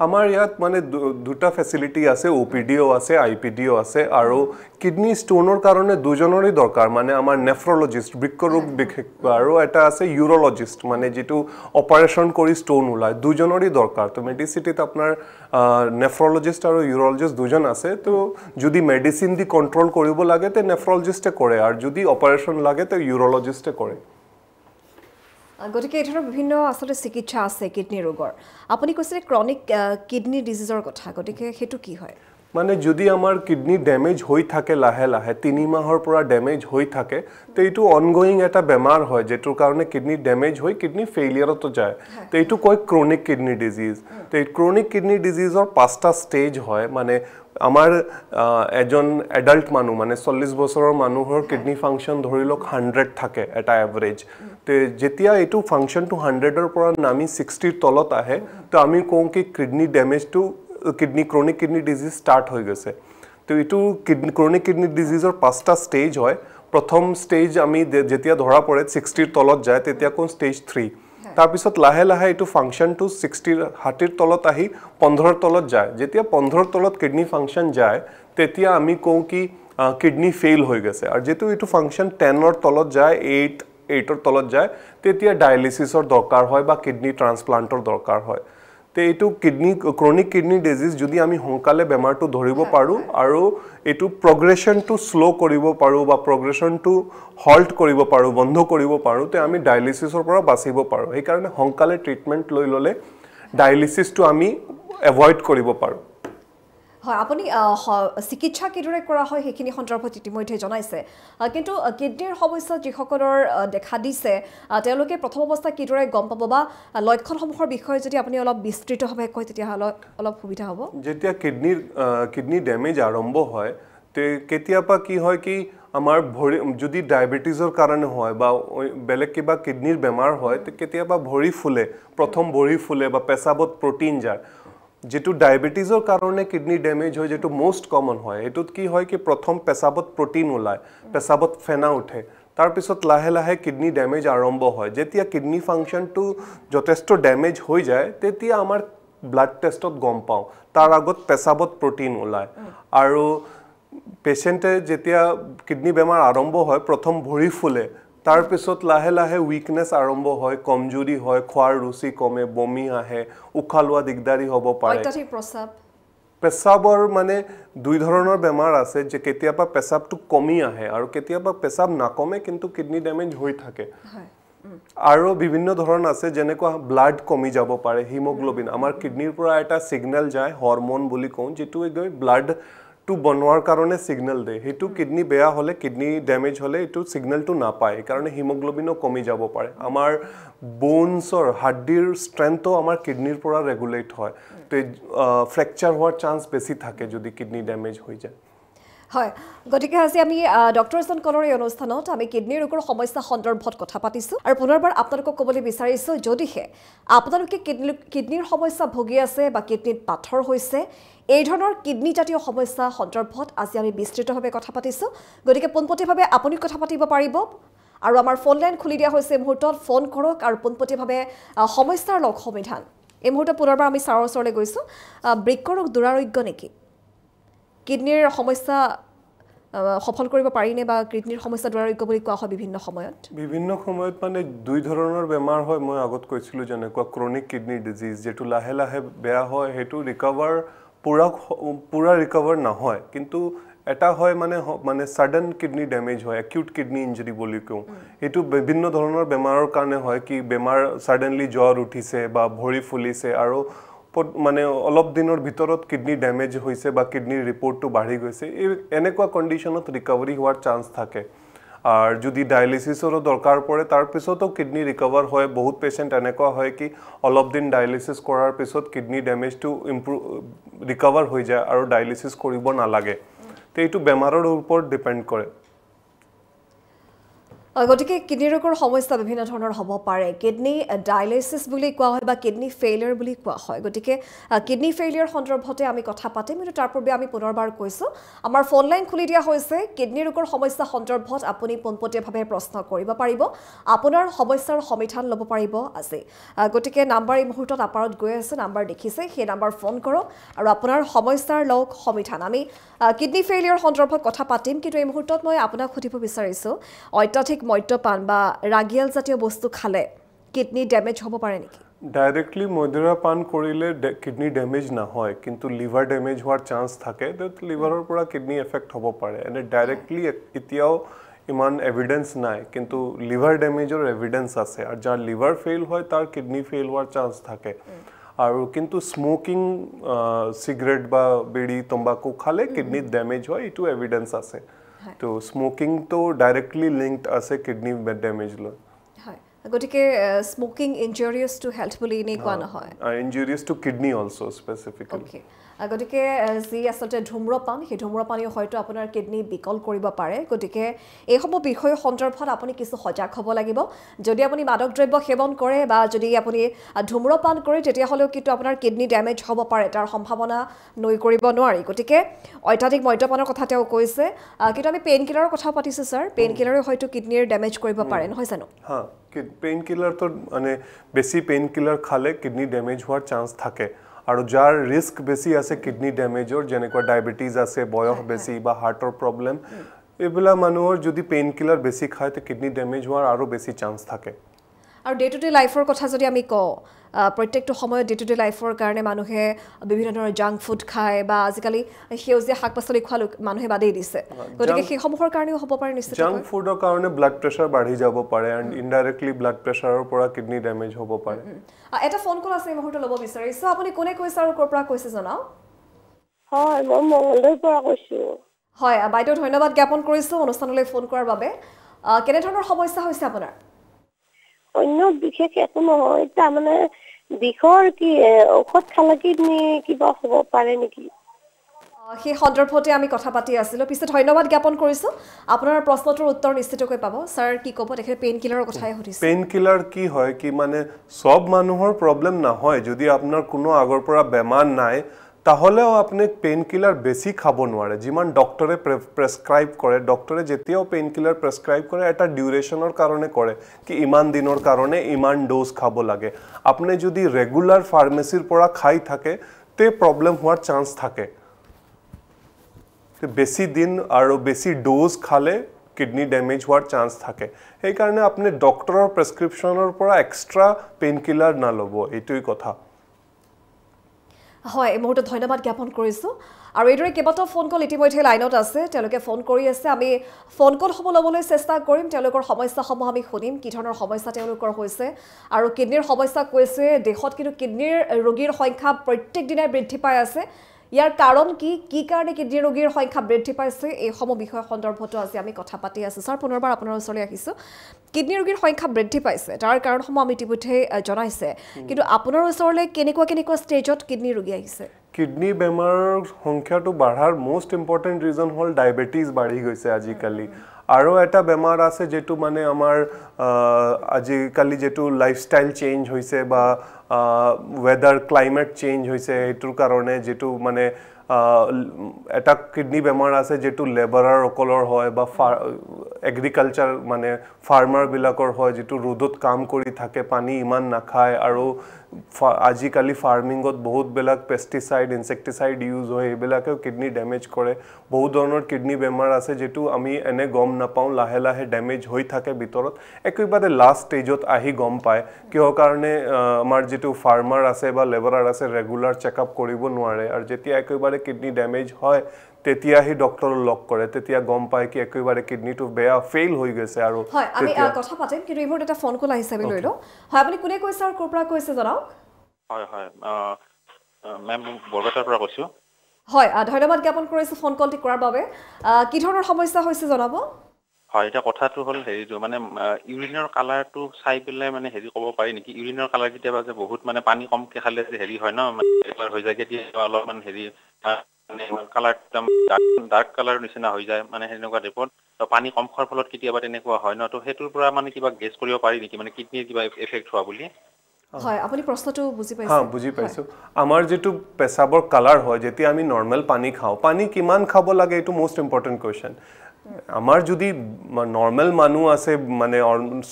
আমাৰ ইয়াত মানে দুটা ফেচিলিটি আছে অ' পি ডিও আছে আই পি ডিও আছে আৰু কিডনী ষ্ট'নৰ কাৰণে দুজনৰে দৰকাৰ মানে আমাৰ নেফ্ৰলজিষ্ট বৃক্ষৰোগ বিশেষজ্ঞ আৰু এটা আছে ইউৰলজিষ্ট মানে যিটো অপাৰেশ্যন কৰি ষ্ট'ন ওলায় দুজনৰে দৰকাৰ। তো মেডিচিটিত আপোনাৰ নেফ্ৰলজিষ্ট আৰু ইউৰলজিষ্ট দুজন আছে তো যদি মেডিচিন দি কণ্ট্ৰল কৰিব লাগে তে নেফ্ৰলজিষ্টে কৰে আৰু যদি অপাৰেশ্যন লাগে তে ইউৰলজিষ্টে কৰে। গতিকে এই ধৰণৰ বিভিন্ন আচলতে চিকিৎসা আছে কিডনী ৰোগৰ। আপুনি কৈছিলে ক্ৰনিক কিডনী ডিজিজৰ কথা গতিকে সেইটো কি হয়? মানে যদি আমাৰ কিডনী ডেমেজ হৈ থাকে লাহে লাহে তিনি মাহৰ পৰা ডেমেজ হৈ থাকে তো এইটো অনগয়িং এটা বেমাৰ হয় যিটোৰ কাৰণে কিডনী ডেমেজ হৈ কিডনী ফেইলিয়াৰতো যায়। তো এইটো কয় ক্ৰনিক কিডনী ডিজিজ তো এই ক্ৰনিক কিডনী ডিজিজৰ পাঁচটা ষ্টেজ হয় মানে আমাৰ এজন এডাল্ট মানুহ মানে চল্লিছ বছৰৰ মানুহৰ কিডনী ফাংচন ধৰি লওক হাণ্ড্ৰেড থাকে এটা এভাৰেজ তো যেতিয়া এইটো ফাংচনটো হাণ্ড্ৰেডৰ পৰা নামি ছিক্সটিৰ তলত আহে তো আমি কওঁ কি kidney ডেমেজটো kidney chronic kidney disease start হৈ গৈছে। তো এইটো কিডনী ক্ৰনিক কিডনী ডিজিজৰ পাঁচটা ষ্টেজ হয়। প্ৰথম ষ্টেজ আমি যেতিয়া ধৰা পৰে ছিক্সটিৰ তলত যায় তেতিয়া কোন ষ্টেজ থ্ৰী তাৰপিছত লাহে লাহে এইটো ফাংচনটো ছিক্সটিৰ ষাঠিৰ তলত আহি পোন্ধৰৰ তলত যায়। যেতিয়া পোন্ধৰৰ তলত কিডনী ফাংচন যায় তেতিয়া আমি কওঁ কি কিডনী ফেইল হৈ গৈছে। আৰু যিটো এইটো ফাংচন টেনৰ তলত যায় এইট এইটৰ তলত যায় তেতিয়া ডায়েলিচিছৰ দৰকাৰ হয় বা কিডনী ট্ৰান্সপ্লাণ্টৰ দৰকাৰ হয়। তে এইটো কিডনী ক্ৰনিক কিডনী ডিজিজ যদি আমি সোনকালে বেমাৰটো ধৰিব পাৰোঁ আৰু এইটো প্ৰগ্ৰেশ্যনটো শ্ল' কৰিব পাৰোঁ বা প্ৰগ্ৰেশ্যনটো হল্ট কৰিব পাৰোঁ বন্ধ কৰিব পাৰোঁ তে আমি ডায়েলিচিছৰ পৰা বাচিব পাৰোঁ। সেইকাৰণে সোনকালে ট্ৰিটমেণ্ট লৈ ল'লে ডায়েলিচিছটো আমি এভইড কৰিব পাৰোঁ। হয় আপুনি চিকিৎসা কিদৰে কৰা হয় সেইখিনি সন্দৰ্ভত ইতিমধ্যে জনাইছে। কিন্তু কিডনীৰ সমস্যা যিসকলৰ দেখা দিছে তেওঁলোকে প্ৰথম অৱস্থাত কিদৰে গম পাব বা লক্ষণসমূহৰ বিষয়ে যদি আপুনি অলপ বিস্তৃতভাৱে কয় তেতিয়াহ'লে অলপ সুবিধা হ'ব। যেতিয়া কিডনীৰ কিডনী ডেমেজ আৰম্ভ হয় তে কেতিয়াবা কি হয় কি আমাৰ ভৰি যদি ডায়েবেটিছৰ কাৰণে হয় বা বেলেগ কিবা কিডনীৰ বেমাৰ হয় তে কেতিয়াবা ভৰি ফুলে প্ৰথম ভৰি ফুলে বা পেচাবত প্ৰটিন যায় যিটো ডায়েবেটিছৰ কাৰণে কিডনী ডেমেজ হয় যিটো মষ্ট কমন হয় সেইটোত কি হয় কি প্ৰথম পেচাবত প্ৰটিন ওলায় পেচাবত ফেনা উঠে। তাৰপিছত লাহে লাহে কিডনী ডেমেজ আৰম্ভ হয়। যেতিয়া কিডনী ফাংচনটো যথেষ্ট ডেমেজ হৈ যায় তেতিয়া আমাৰ ব্লাড টেষ্টত গম পাওঁ। তাৰ আগত পেচাবত প্ৰটিন ওলায়। আৰু পেচেণ্টে যেতিয়া কিডনী বেমাৰ আৰম্ভ হয় প্ৰথম ভৰি ফুলে তাৰপিছত লাহে লাহে উইকনেছ আৰম্ভ হয় কমজুৰি হয় খোৱাৰ ৰুচি কমে বমি আহে উশাহ লোৱা দিগদাৰী হ'ব পাৰে। পেচাবৰ মানে দুই ধৰণৰ বেমাৰ আছে যে কেতিয়াবা পেচাবটো কমি আহে আৰু কেতিয়াবা পেচাব নাকমে কিন্তু কিডনী ডেমেজ হৈ থাকে। আৰু বিভিন্ন ধৰণ আছে যেনেকুৱা ব্লাড কমি যাব পাৰে হিমগ্ল'বিন আমাৰ কিডনীৰ পৰা এটা ছিগনেল যায় হৰম'ন বুলি কওঁ যিটোৱে গৈ ব্লাডটো বনোৱাৰ কাৰণে ছিগনেল দিয়ে সেইটো কিডনী বেয়া হ'লে কিডনী ডেমেজ হ'লে এইটো ছিগনেলটো নাপায় সেইকাৰণে হিমগ্ল'বিনো কমি যাব পাৰে। আমাৰ বনছৰ হাৰ্ডিৰ ষ্ট্ৰেংথো আমাৰ কিডনীৰ পৰা ৰেগুলেট হয়। তো ফ্ৰেকচাৰ হোৱাৰ চান্স বেছি থাকে যদি কিডনী ডেমেজ হৈ যায়। হয় গতিকে আজি আমি ডক্টৰ এজন কলৰ এই অনুষ্ঠানত আমি কিডনী ৰোগৰ সমস্যা সন্দৰ্ভত কথা পাতিছোঁ। আৰু পুনৰবাৰ আপোনালোকক ক'বলৈ বিচাৰিছোঁ যদিহে আপোনালোকে কিডনী কিডনীৰ সমস্যা ভুগি আছে বা কিডনীত পাথৰ হৈছে এই ধৰণৰ কিডনীজাতীয় সমস্যা সন্দৰ্ভত আজি আমি বিস্তৃতভাৱে কথা পাতিছোঁ। গতিকে পোনপটীয়াভাৱে আপুনি কথা পাতিব পাৰিব। আৰু আমাৰ ফোন লাইন খুলি দিয়া হৈছে এই মুহূৰ্তত। ফোন কৰক আৰু পোনপটীয়াভাৱে সমস্যাৰ লগ সমিধান। এই মুহূৰ্তত পুনৰবাৰ আমি ছাৰৰ ওচৰলৈ গৈছোঁ। আহ, বৃক্কৰোগ দুৰাৰোগ্য নেকি? কিডনীৰ সমস্যা সফল কৰিব পাৰিনে বা কিডনীৰ সমস্যা দুৰাৰোগ্য বুলি কোৱা হয় বিভিন্ন সময়ত? বিভিন্ন সময়ত মানে দুই ধৰণৰ বেমাৰ হয়। মই আগত কৈছিলোঁ যেনেকুৱা ক্ৰনিক কিডনী ডিজিজ যিটো লাহে লাহে বেয়া হয় সেইটো ৰিকভাৰ পূৰা পূৰা ৰিকভাৰ নহয়। কিন্তু এটা হয় মানে মানে ছাডেন কিডনী ডেমেজ হয় একিউট কিডনী ইঞ্জুৰি বুলি কওঁ। এইটো বিভিন্ন ধৰণৰ বেমাৰৰ কাৰণে হয় কি বেমাৰ ছাডেনলি জ্বৰ উঠিছে বা ভৰি ফুলিছে আৰু মানে অলপ দিনৰ ভিতৰত কিডনী ডেমেজ হৈছে বা কিডনীৰ ৰিপৰ্টটো বাঢ়ি গৈছে। এই এনেকুৱা কণ্ডিশ্যনত ৰিকভাৰী হোৱাৰ চান্স থাকে। আৰু যদি ডায়েলিচিছৰো দৰকাৰ পৰে তাৰপিছতো কিডনী ৰিকভাৰ হয়। বহুত পেচেণ্ট এনেকুৱা হয় কি অলপ দিন ডায়েলিচিছ কৰাৰ পিছত কিডনী ডেমেজটো ইম্প্ৰুভ ৰিকভাৰ হৈ যায় আৰু ডায়েলিচিছ কৰিব নালাগে। তো এইটো বেমাৰৰ ওপৰত ডিপেণ্ড কৰে। গতিকে কিডনী ৰোগৰ সমস্যা বিভিন্ন ধৰণৰ হ'ব পাৰে। কিডনী ডায়েলিচিছ বুলি কোৱা হয় বা কিডনী ফেইলিয়াৰ বুলি কোৱা হয়। গতিকে কিডনী ফেইলিয়াৰ সন্দৰ্ভতে আমি কথা পাতিম। কিন্তু তাৰ পূৰ্বে আমি পুনৰবাৰ কৈছোঁ আমাৰ ফোন লাইন খুলি দিয়া হৈছে। কিডনী ৰোগৰ সমস্যা সন্দৰ্ভত আপুনি পোনপটীয়াভাৱে প্ৰশ্ন কৰিব পাৰিব। আপোনাৰ সমস্যাৰ সমাধান ল'ব পাৰিব আজি। গতিকে নাম্বাৰ এই মুহূৰ্তত আপাৰত গৈ আছে নাম্বাৰ দেখিছে। সেই নাম্বাৰ ফোন কৰক আৰু আপোনাৰ সমস্যাৰ লওক সমাধান। আমি কিডনী ফেইলিয়াৰ সন্দৰ্ভত কথা পাতিম। কিন্তু এই মুহূৰ্তত মই আপোনাক সুধিব বিচাৰিছোঁ অত্যাধিক মদ্যপান বা ৰাগিয়াল জাতীয় বস্তু খালে কিডনী ডেমেজ হ'ব পাৰে নেকি? ডাইৰেক্টলি মদিৰা পান কৰিলে কিডনী ডেমেজ নহয় কিন্তু লিভাৰ ডেমেজ হোৱাৰ চান্স থাকে লিভাৰৰ পৰা কিডনী এফেক্ট হ'ব পাৰে। এনে ডাইৰেক্টলি এতিয়াও ইমান এভিডেঞ্চ নাই কিন্তু লিভাৰ ডেমেজৰ এভিডেঞ্চ আছে। আৰু যাৰ লিভাৰ ফেইল হয় তাৰ কিডনী ফেইল হোৱাৰ চান্স থাকে। আৰু কিন্তু স্মকিং চিগাৰেট বা বিড়ি তম্বাকু খালে কিডনীত ডেমেজ হয় এইটো এভিডেঞ্চ আছে। তো স্মকিংটো ডাইৰেক্টলি লিংকড আছে কিডনী ডেমেজ লৈ। হয়। গতিকে স্মকিং ইনজুৰিয়াছ টু হেল্থ বুলি এনেই কোৱা নহয়। Injurious to kidney also' specifically গতিকে যি আচলতে ধূম্ৰপান সেই ধূম্ৰপানেও হয়তো আপোনাৰ কিডনী বিকল কৰিব পাৰে। গতিকে এইসমূহ বিষয় সন্দৰ্ভত আপুনি কিছু সজাগ হ'ব লাগিব। যদি আপুনি মাদক দ্ৰব্য সেৱন কৰে বা যদি আপুনি ধূম্ৰপান কৰে তেতিয়াহ'লেও কিন্তু আপোনাৰ কিডনী ডেমেজ হ'ব পাৰে তাৰ সম্ভাৱনা নৈ কৰিব নোৱাৰি। গতিকে অত্যাধিক মদ্যপানৰ কথা তেওঁ কৈছে। কিন্তু আমি পেইন কিলাৰৰ কথাও পাতিছোঁ ছাৰ পেইন কিলাৰেও হয়তো কিডনীৰ ডেমেজ কৰিব পাৰে নহয় জানো? পেইন কিলাৰটো মানে বেছি পেইন কিলাৰ খালে কিডনী ডেমেজ হোৱাৰ চান্স থাকে। আৰু যাৰ ৰিস্ক বেছি আছে কিডনী ডেমেজৰ যেনেকুৱা ডায়েবেটিছ আছে বয়স বেছি বা হাৰ্টৰ প্ৰব্লেম এইবিলাক মানুহৰ যদি পেইন কিলাৰ বেছি খায় তে কিডনী ডেমেজ হোৱাৰ আৰু বেছি চান্স থাকে। আৰু ডে টু ডে লাইফৰ কথা যদি আমি কওঁ প্ৰত্যেকটো সময়ত ডে টু ডে লাইফৰ কাৰণে মানুহে বিভিন্ন ধৰণৰ জাংক ফুড খায় বা আজিকালি সেউজীয়া শাক পাচলি খোৱা লোক মানুহে বাদেই দিছে। গতিকে সেইসমূহৰ কাৰণেও হ'ব পাৰে নিশ্চিত জাংক ফুডৰ কাৰণে ব্লাড প্ৰেছাৰ বাঢ়ি যাব পাৰে এণ্ড ইনডাইৰেক্টলি ব্লাড প্ৰেছাৰৰ পৰা কিডনী ডেমেজ হ'ব পাৰে। এটা ফোন কল আছে এই মুহূৰ্তত ল'ব বিচাৰিছোঁ আপুনি কোনে কৈছে আৰু ক'ৰ পৰা কৈছে জনাওক? হয় মই মংগলদৈৰ পৰা কৈছোঁ। হয় বাইদেউ ধন্যবাদ জ্ঞাপন কৰিছোঁ অনুষ্ঠানলৈ ফোন কৰাৰ বাবে। কেনেধৰণৰ সমস্যা হৈছে আপোনাৰ? অন্য বিশেষ একো নহয় তাৰমানে বিষৰ কি ঔষধ খালে কিডনী কিবা হ'ব পাৰে নেকি? সেই সন্দৰ্ভতে আমি কথা পাতি আছিলোঁ। পিছে ধন্যবাদ জ্ঞাপন কৰিছোঁ। আপোনাৰ প্ৰশ্নটোৰ উত্তৰ নিশ্চিতকৈ পাব। ছাৰ কি ক'ব? তেখেতে পেইন কিলাৰৰ কথাই সুধিছে। পেইন কিলাৰ কি হয় কি মানে চব মানুহৰ প্ৰব্লেম নহয়। যদি আপোনাৰ কোনো আগৰ পৰা বেমাৰ নাই তাহলেও আপুনি পেইন কিলাৰ বেছি খাব নোৱাৰে। যিমান ডক্টৰে প্ৰেছক্ৰাইব কৰে ডক্টৰে যেতিয়াও পেইন কিলাৰ প্ৰেছক্ৰাইব কৰে এটা ডিউৰেশ্যনৰ কাৰণে কৰে কি ইমান দিনৰ কাৰণে ইমান ড'জ খাব লাগে। আপুনি যদি ৰেগুলাৰ ফাৰ্মেচীৰ পৰা খাই থাকে তে প্ৰব্লেম হোৱাৰ চান্স থাকে। বেছি দিন আৰু বেছি ড'জ খালে কিডনী ডেমেজ হোৱাৰ চান্স থাকে। সেইকাৰণে আপুনি ডক্টৰৰ প্ৰেছক্ৰিপশ্যনৰ পৰা এক্সট্ৰা পেইন কিলাৰ নল'ব এইটোৱেই কথা। হয় এই মুহূৰ্তত ধন্যবাদ জ্ঞাপন কৰিছোঁ। আৰু এইদৰে কেইবাটাও ফোন কল ইতিমধ্যে লাইনত আছে। তেওঁলোকে ফোন কৰি আছে। আমি ফোন কলসমূহ ল'বলৈ চেষ্টা কৰিম। তেওঁলোকৰ সমস্যাসমূহ আমি শুনিম। কি ধৰণৰ সমস্যা তেওঁলোকৰ হৈছে আৰু কিডনীৰ সমস্যা কৈছে। দেশত কিন্তু কিডনীৰ ৰোগীৰ সংখ্যা প্ৰত্যেক দিনাই বৃদ্ধি পাই আছে। ইয়াৰ কাৰণ কি? কি কাৰণে কিডনী ৰোগীৰ সংখ্যা বৃদ্ধি পাইছে? এইসমূহ বিষয় সন্দৰ্ভতো আজি আমি কথা পাতি আছোঁ। ছাৰ পুনৰবাৰ আপোনাৰ ওচৰলৈ আহিছোঁ। কিডনী ৰোগীৰ সংখ্যা বৃদ্ধি পাইছে তাৰ কাৰণসমূহ আমি ইতিমধ্যে জনাইছে। কিন্তু আপোনাৰ ওচৰলৈ কেনেকুৱা কেনেকুৱা ষ্টেজত কিডনী ৰোগী আহিছে? কিডনী বেমাৰৰ সংখ্যাটো বাঢ়াৰ মষ্ট ইম্পৰ্টেণ্ট ৰিজন হ'ল ডায়েবেটিছ বাঢ়ি গৈছে আজিকালি। আৰু এটা বেমাৰ আছে যিটো মানে আমাৰ আজিকালি যিটো লাইফষ্টাইল চেঞ্জ হৈছে বা ৱেডাৰ ক্লাইমেট চেঞ্জ হৈছে সেইটোৰ কাৰণে যিটো মানে এটা কিডনী বেমাৰ আছে যিটো লেবাৰাৰসকলৰ হয় বা ফাৰ এগ্ৰিকালচাৰ মানে ফাৰ্মাৰবিলাকৰ হয় যিটো ৰ'দত কাম কৰি থাকে পানী ইমান নাখায় আৰু আজিকালি ফাৰ্মিঙত বহুতবিলাক পেষ্টিচাইড ইনচেক্টিচাইড ইউজ হয় সেইবিলাকেও কিডনী ডেমেজ কৰে। বহুত ধৰণৰ কিডনী বেমাৰ আছে যিটো আমি এনে গম নাপাওঁ লাহে লাহে ডেমেজ হৈ থাকে ভিতৰত। একেবাৰে লাষ্ট ষ্টেজত আহি গম পায়। কিহৰ কাৰণে আমাৰ যিটো ফাৰ্মাৰ আছে বা লেবাৰাৰ আছে ৰেগুলাৰ চেকআপ কৰিব নোৱাৰে। আৰু যেতিয়া একেবাৰে কিডনী ডেমেজ হয় তেতিয়া সি ডক্টৰক লগ কৰে তেতিয়া গম পায় কি একেবাৰে কিডনীটো বেয়া ফেইল হৈ গৈছে আৰু হয় আমি কথা পাতিম কিন্তু এইবোৰ এটা ফোন কল আহিছে আমি লৈ লওঁ। হয় আপুনি কোনে কৈছে আৰু ক'ৰ পৰা কৈছে জনাওক? হয় হয় মেম মই বৰপেটাৰ পৰা কৈছোঁ। হয় ধন্যবাদ জ্ঞাপন কৰিছোঁ ফোন কলটি কৰাৰ বাবে। কি ধৰণৰ সমস্যা হৈছে জনাব? হয় এতিয়া কথাটো হ'ল হেৰিটো মানে ইউৰিনৰ কালাৰটো চাই পেলাই মানে হেৰি ক'ব পাৰি নেকি? ইউৰিনৰ কালাৰ কেতিয়াবা যে বহুত মানে পানী কমকৈ খালে যে হেৰি হয় ন মানে এবাৰ হৈ যায় কেতিয়াবা অলপমান হেৰি মানে কালাৰ একদম ডাৰ্ক কালাৰ নিচিনা হৈ যায় মানে সেনেকুৱা টাইপত তো পানী কম খোৱাৰ ফলত কেতিয়াবা তেনেকুৱা হয় ন। তো সেইটোৰ পৰা মানে কিবা গেছ কৰিব পাৰি নেকি? মানে কিডনীৰ কিবা এফেক্ট হোৱা বুলি। হয় আপুনি প্ৰশ্নটো বুজি হা পাইছে বুজি পাইছোঁ। আমাৰ যিটো পেচাবৰ কালাৰ হয় যেতিয়া আমি নৰ্মেল পানী খাওঁ পানী কিমান খাব লাগে এইটো মষ্ট ইম্পৰ্টেণ্ট কুৱেশ্যন আমাৰ যদি নৰ্মেল মানুহ আছে মানে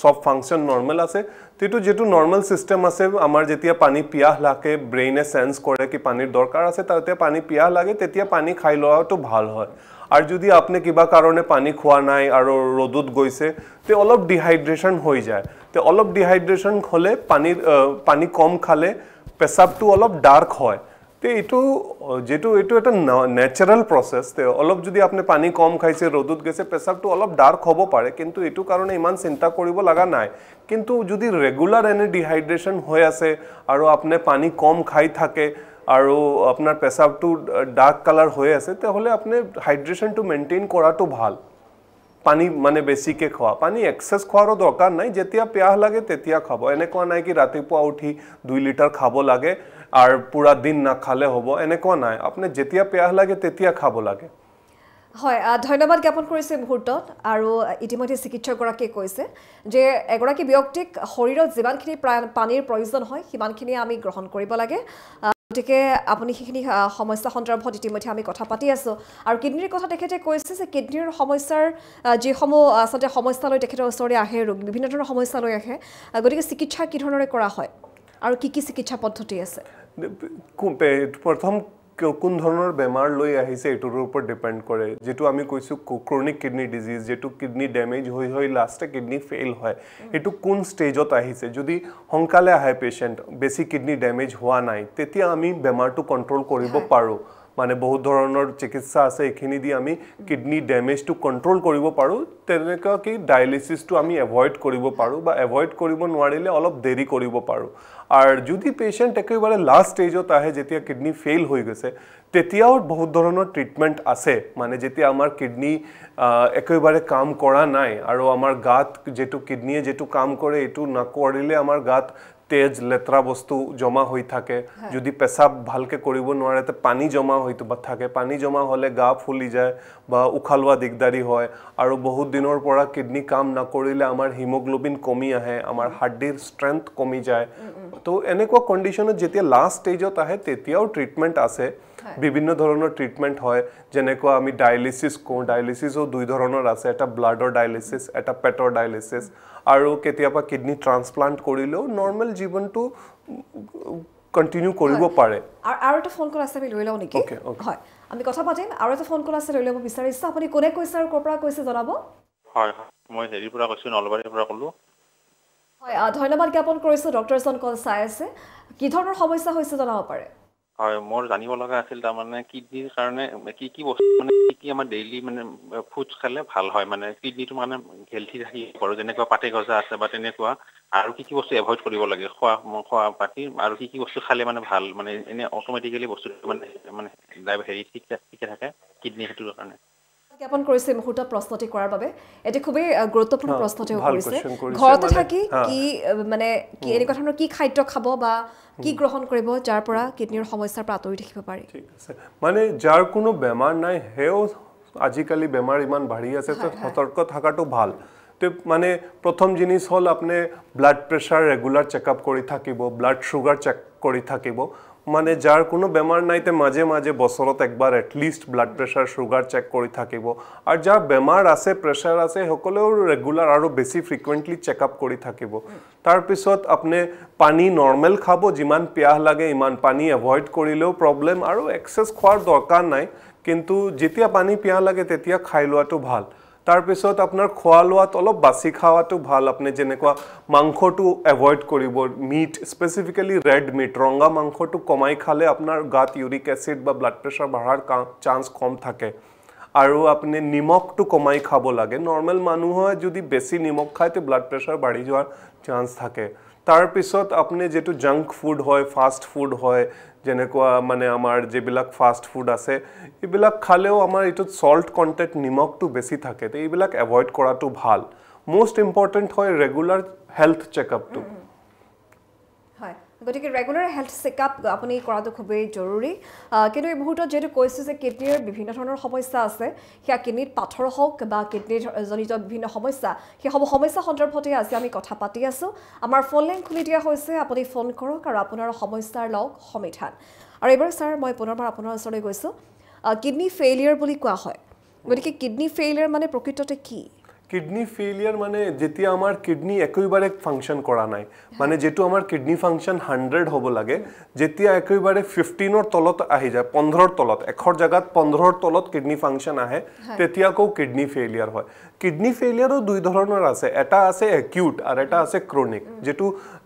চব ফাংচন নৰ্মেল আছে তেতিয়া যিটো নৰ্মেল ছিষ্টেম আছে আমাৰ যেতিয়া পানী পিয়াহ লাগে ব্ৰেইনে চেঞ্চ কৰে কি পানীৰ দৰকাৰ আছে তাতে পানী পিয়াহ লাগে তেতিয়া পানী খাই লোৱাটো ভাল হয়। আৰু যদি আপুনি কিবা কাৰণে পানী খোৱা নাই আৰু ৰ'দত গৈছে তে অলপ ডিহাইড্ৰেশ্যন হৈ যায়। তে অলপ ডিহাইড্ৰেশ্যন হ'লে পানীৰ পানী কম খালে পেচাবটো অলপ ডাৰ্ক হয়। তে এইটো যিটো এইটো এটা নেচাৰেল প্ৰচেছ তে অলপ যদি আপুনি পানী কম খাইছে ৰ'দত গৈছে পেচাবটো অলপ ডাৰ্ক হ'ব পাৰে কিন্তু এইটো কাৰণে ইমান চিন্তা কৰিব লগা নাই। কিন্তু যদি ৰেগুলাৰ এনে ডিহাইড্ৰেশ্যন হৈ আছে আৰু আপুনি পানী কম খাই থাকে আৰু আপোনাৰ পেচাবটো ডাৰ্ক কালাৰ হৈ আছে তেতিয়াহ'লে আপুনি হাইড্ৰেশ্যনটো মেইনটেইন কৰাটো ভাল। পানী মানে বেছিকৈ খোৱা। পানী এক্সেছ খোৱাৰো দৰকাৰ নাই যেতিয়া পিয়াহ লাগে তেতিয়া খাব। এনেকুৱা নাই কি ৰাতিপুৱা উঠি দুই লিটাৰ খাব লাগে। আৰু পূৰা দিন নাখালে হ'ব এনেকুৱা নাই। আপুনি যেতিয়া পিয়াহ লাগে তেতিয়া খাব লাগে। হয় ধন্যবাদ জ্ঞাপন কৰিছোঁ মুহূৰ্তত আৰু ইতিমধ্যে চিকিৎসকগৰাকীয়ে কৈছে যে এগৰাকী ব্যক্তিক শৰীৰত যিমানখিনি পানীৰ প্ৰয়োজন হয় সিমানখিনি আমি গ্ৰহণ কৰিব লাগে। গতিকে আপুনি সেইখিনি সমস্যা সন্দৰ্ভত ইতিমধ্যে আমি কথা পাতি আছোঁ। আৰু কিডনীৰ কথা তেখেতে কৈছে যে কিডনীৰ সমস্যাৰ যিসমূহ আচলতে সমস্যালৈ তেখেতৰ ওচৰলৈ আহে বিভিন্ন ধৰণৰ সমস্যালৈ আহে গতিকে চিকিৎসা কি ধৰণেৰে কৰা হয় আৰু কি কি চিকিৎসা পদ্ধতি আছে? প্ৰথম কোন ধৰণৰ বেমাৰ লৈ আহিছে এইটোৰ ওপৰত ডিপেণ্ড কৰে। যিটো আমি কৈছোঁ ক্ৰনিক কিডনী ডিজিজ যিটো কিডনী ডেমেজ হৈ হৈ লাষ্টে কিডনী ফেইল হয়। এইটো কোন ষ্টেজত আহিছে? যদি সোনকালে আহে পেচেণ্ট বেছি কিডনী ডেমেজ হোৱা নাই তেতিয়া আমি বেমাৰটো কণ্ট্ৰল কৰিব পাৰোঁ। মানে বহুত ধৰণৰ চিকিৎসা আছে এইখিনি দি আমি কিডনী ডেমেজটো কণ্ট্ৰল কৰিব পাৰোঁ। তেনেকুৱা কি ডায়েলিচিছটো আমি এভইড কৰিব পাৰোঁ বা এভইড কৰিব নোৱাৰিলে অলপ দেৰি কৰিব পাৰোঁ। আৰু যদি পেচেণ্ট একেবাৰে লাষ্ট ষ্টেজত আহে যেতিয়া কিডনী ফেইল হৈ গৈছে তেতিয়াও বহুত ধৰণৰ ট্ৰিটমেণ্ট আছে। মানে যেতিয়া আমাৰ কিডনী একেবাৰে কাম কৰা নাই আৰু আমাৰ গাত যিটো কিডনীয়ে যিটো কাম কৰে এইটো নকৰিলে আমাৰ গাত তেজ লেতেৰা বস্তু জমা হৈ থাকে। যদি পেচাব ভালকৈ কৰিব নোৱাৰে তে পানী জমা হৈ থাকে। পানী জমা হ'লে গা ফুলি যায় বা উশাহ লোৱা দিগদাৰী হয়। আৰু বহুত দিনৰ পৰা কিডনী কাম নকৰিলে আমাৰ হিমোগ্ল'বিন কমি আহে আমাৰ হাৰ্ডিৰ ষ্ট্ৰেংথ কমি যায়। তো এনেকুৱা কণ্ডিশ্যনত যেতিয়া লাষ্ট ষ্টেজত আহে তেতিয়াও ট্ৰিটমেণ্ট আছে। বিভিন্ন ধৰণৰ ট্ৰিটমেণ্ট হয়। যেনেকুৱা আমি ডায়েলিচিছ কওঁ ডায়েলিচিছো দুই ধৰণৰ আছে। এটা ব্লাডৰ ডায়েলিচিছ এটা পেটৰ ডায়েলিচিছ আৰু কেতিয়াবা কিডনী ট্ৰান্সপ্লাণ্ট কৰিলেও নৰ্মেল জীৱনটো কণ্টিনিউ কৰিব পাৰে। আৰু আৰু এটা ফোন কল আছে আমি লৈ লওঁ নেকি. হয়। আমি কথা পাতিম। আৰু এটা ফোন কল আছে লৈ ল'ব বিচাৰিছোঁ। আপুনি কোনে কৈছে আৰু ক'ৰ পৰা কৈছে জনাব? হয় হয়। মই হেৰিৰ পৰা কৈছোঁ নলবাৰীৰ পৰা ক'লোঁ। হয় ধন্যবাদ জ্ঞাপন কৰিছোঁ। ডক্টৰ এজন কল চাই আছে। কি ধৰণৰ সমস্যা হৈছে জনাব পাৰে? হয় মোৰ জানিব লগা আছিল তাৰমানে কিডনীৰ কাৰণে কি কি বস্তু মানে কি কি আমাৰ ডেইলি মানে ফুডছ খালে ভাল হয় মানে কিডনীটো মানে হেল্থি ৰাখিব পাৰোঁ যেনেকুৱা পাতে গজা আছে বা তেনেকুৱা আৰু কি কি বস্তু এভইড কৰিব লাগে খোৱা খোৱা পাতি আৰু কি কি বস্তু খালে মানে ভাল মানে এনে অট'মেটিকেলি বস্তুটো মানে মানে হেৰি ঠিকে থাকে কিডনী সেইটোৰ কাৰণে। জ্ঞাপন কৰিছে মুহূৰ্তত প্ৰশ্নটি কৰাৰ বাবে। এটি খুবেই গুৰুত্বপূৰ্ণ হা, প্ৰশ্নটি ভাল কৰিছে। ঘৰতে থাকি। কি মানে কি এনেকুৱা ধৰণৰ কি খাদ্য খাব বা কি গ্ৰহণ কৰিব যাৰ পৰা কিডনীৰ সমস্যাৰ পৰা আঁতৰি থাকিব পাৰি? ঠিক আছে। মানে যাৰ কোনো বেমাৰ নাই সেও আজিকালি বেমাৰ ইমান বাঢ়ি আছে সতৰ্ক থকাটো ভাল। তো মানে প্ৰথম জিনিস হ'ল আপুনি ব্লাড প্ৰেছাৰ ৰেগুলাৰ চেকআপ কৰি থাকিব ব্লাড চুগাৰ চেক কৰি থাকিব। মানে যাৰ কোনো বেমাৰ নাই তে মাজে মাজে বছৰত একবাৰ at least blood pressure sugar check কৰি থাকিব। আৰু যাৰ বেমাৰ আছে প্ৰেছাৰ আছে সকলেও ৰেগুলাৰ আৰু বেছি ফ্ৰিকুৱেণ্টলি চেকআপ কৰি থাকিব। তাৰপিছত আপুনি পানী নৰ্মেল খাব যিমান পিয়াহ লাগে ইমান পানী এভইড কৰিলেও প্ৰব্লেম আৰু এক্সেছ খোৱাৰ দৰকাৰ নাই কিন্তু যেতিয়া পানী পিয়াহ লাগে তেতিয়া খাই লোৱাটো ভাল। তাৰপিছত আপোনাৰ খোৱা লোৱাত অলপ বাছি খোৱাটো ভাল। আপুনি যেনেকুৱা মাংসটো এভইড কৰিব মিট স্পেচিফিকেলি ৰেড মিট ৰঙা মাংসটো কমাই খালে আপোনাৰ গাত ইউৰিক এচিড বা ব্লাড প্ৰেছাৰ বঢ়াৰ চান্স কম থাকে। আৰু আপুনি নিমখটো কমাই খাব লাগে। নৰ্মেল মানুহে যদি বেছি নিমখ খায় তে ব্লাড প্ৰেছাৰ বাঢ়ি যোৱাৰ চান্স থাকে। তাৰপিছত আপুনি যিটো জাংক ফুড হয় ফাষ্ট ফুড হয় যেনেকুৱা মানে আমাৰ যিবিলাক ফাষ্ট ফুড আছে এইবিলাক খালেও আমাৰ এইটোত চল্ট কণ্টেণ্ট নিমখটো বেছি থাকে তো এইবিলাক এভইড কৰাটো ভাল। মষ্ট ইম্পৰ্টেণ্ট হয় ৰেগুলাৰ হেল্থ চেকআপটো গতিকে ৰেগুলাৰ হেল্থ চেকআপ আপুনি কৰাটো খুবেই জৰুৰী। কিন্তু এই মুহূৰ্তত যিহেতু কৈছোঁ যে কিডনীৰ বিভিন্ন ধৰণৰ সমস্যা আছে সেয়া কিডনীত পাথৰ হওক বা কিডনীৰ জনিত বিভিন্ন সমস্যা সেইসমূহ সমস্যা সন্দৰ্ভতে আজি আমি কথা পাতি আছোঁ। আমাৰ ফোন লাইন খুলি দিয়া হৈছে আপুনি ফোন কৰক আৰু আপোনাৰ সমস্যাৰ লওক সমিধান। আৰু এইবাৰ ছাৰ মই পুনৰবাৰ আপোনাৰ ওচৰলৈ গৈছোঁ। কিডনী ফেইলিয়াৰ বুলি কোৱা হয়। গতিকে কিডনী ফেইলিয়াৰ মানে প্ৰকৃততে কি? কিডনী ফেইলিয়াৰ মানে যেতিয়া আমাৰ কিডনী একেবাৰে ফাংচন কৰা নাই মানে যিটো আমাৰ কিডনী ফাংচন হাণ্ড্ৰেড হ'ব লাগে যেতিয়া একেবাৰে ফিফটিনৰ তলত আহি যায় পোন্ধৰৰ তলত এশৰ জেগাত পোন্ধৰৰ তলত কিডনী ফাংচন আহে তেতিয়া আকৌ কিডনী ফেইলিয়াৰ হয়। কিডনী ফেইলিয়াৰো দুই ধৰণৰ আছে এটা আছে একিউট আৰু এটা আছে ক্ৰনিক যিটো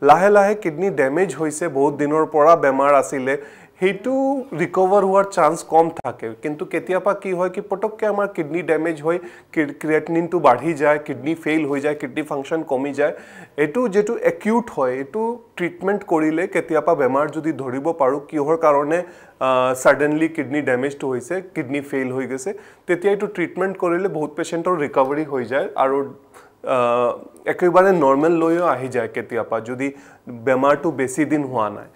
লাহে লাহে কিডনী ডেমেজ হৈছে বহুত দিনৰ পৰা বেমাৰ আছিলে সেইটো ৰিকভাৰ হোৱাৰ চান্স কম থাকে। কিন্তু কেতিয়াবা কি হয় কি পটককৈ আমাৰ কিডনী ডেমেজ হৈ ক্ৰিয়েটনিনটো বাঢ়ি যায় কিডনী ফেইল হৈ যায় কিডনী ফাংচন কমি যায়। এইটো যিটো একিউট হয় এইটো ট্ৰিটমেণ্ট কৰিলে কেতিয়াবা বেমাৰ যদি ধৰিব পাৰোঁ কিহৰ কাৰণে ছাডেনলি কিডনী ডেমেজটো হৈছে কিডনী ফেইল হৈ গৈছে তেতিয়া এইটো ট্ৰিটমেণ্ট কৰিলে বহুত পেচেণ্টৰ ৰিকভাৰী হৈ যায় আৰু একেবাৰে নৰ্মেল লৈও আহি যায় কেতিয়াবা যদি বেমাৰটো বেছি দিন হোৱা নাই।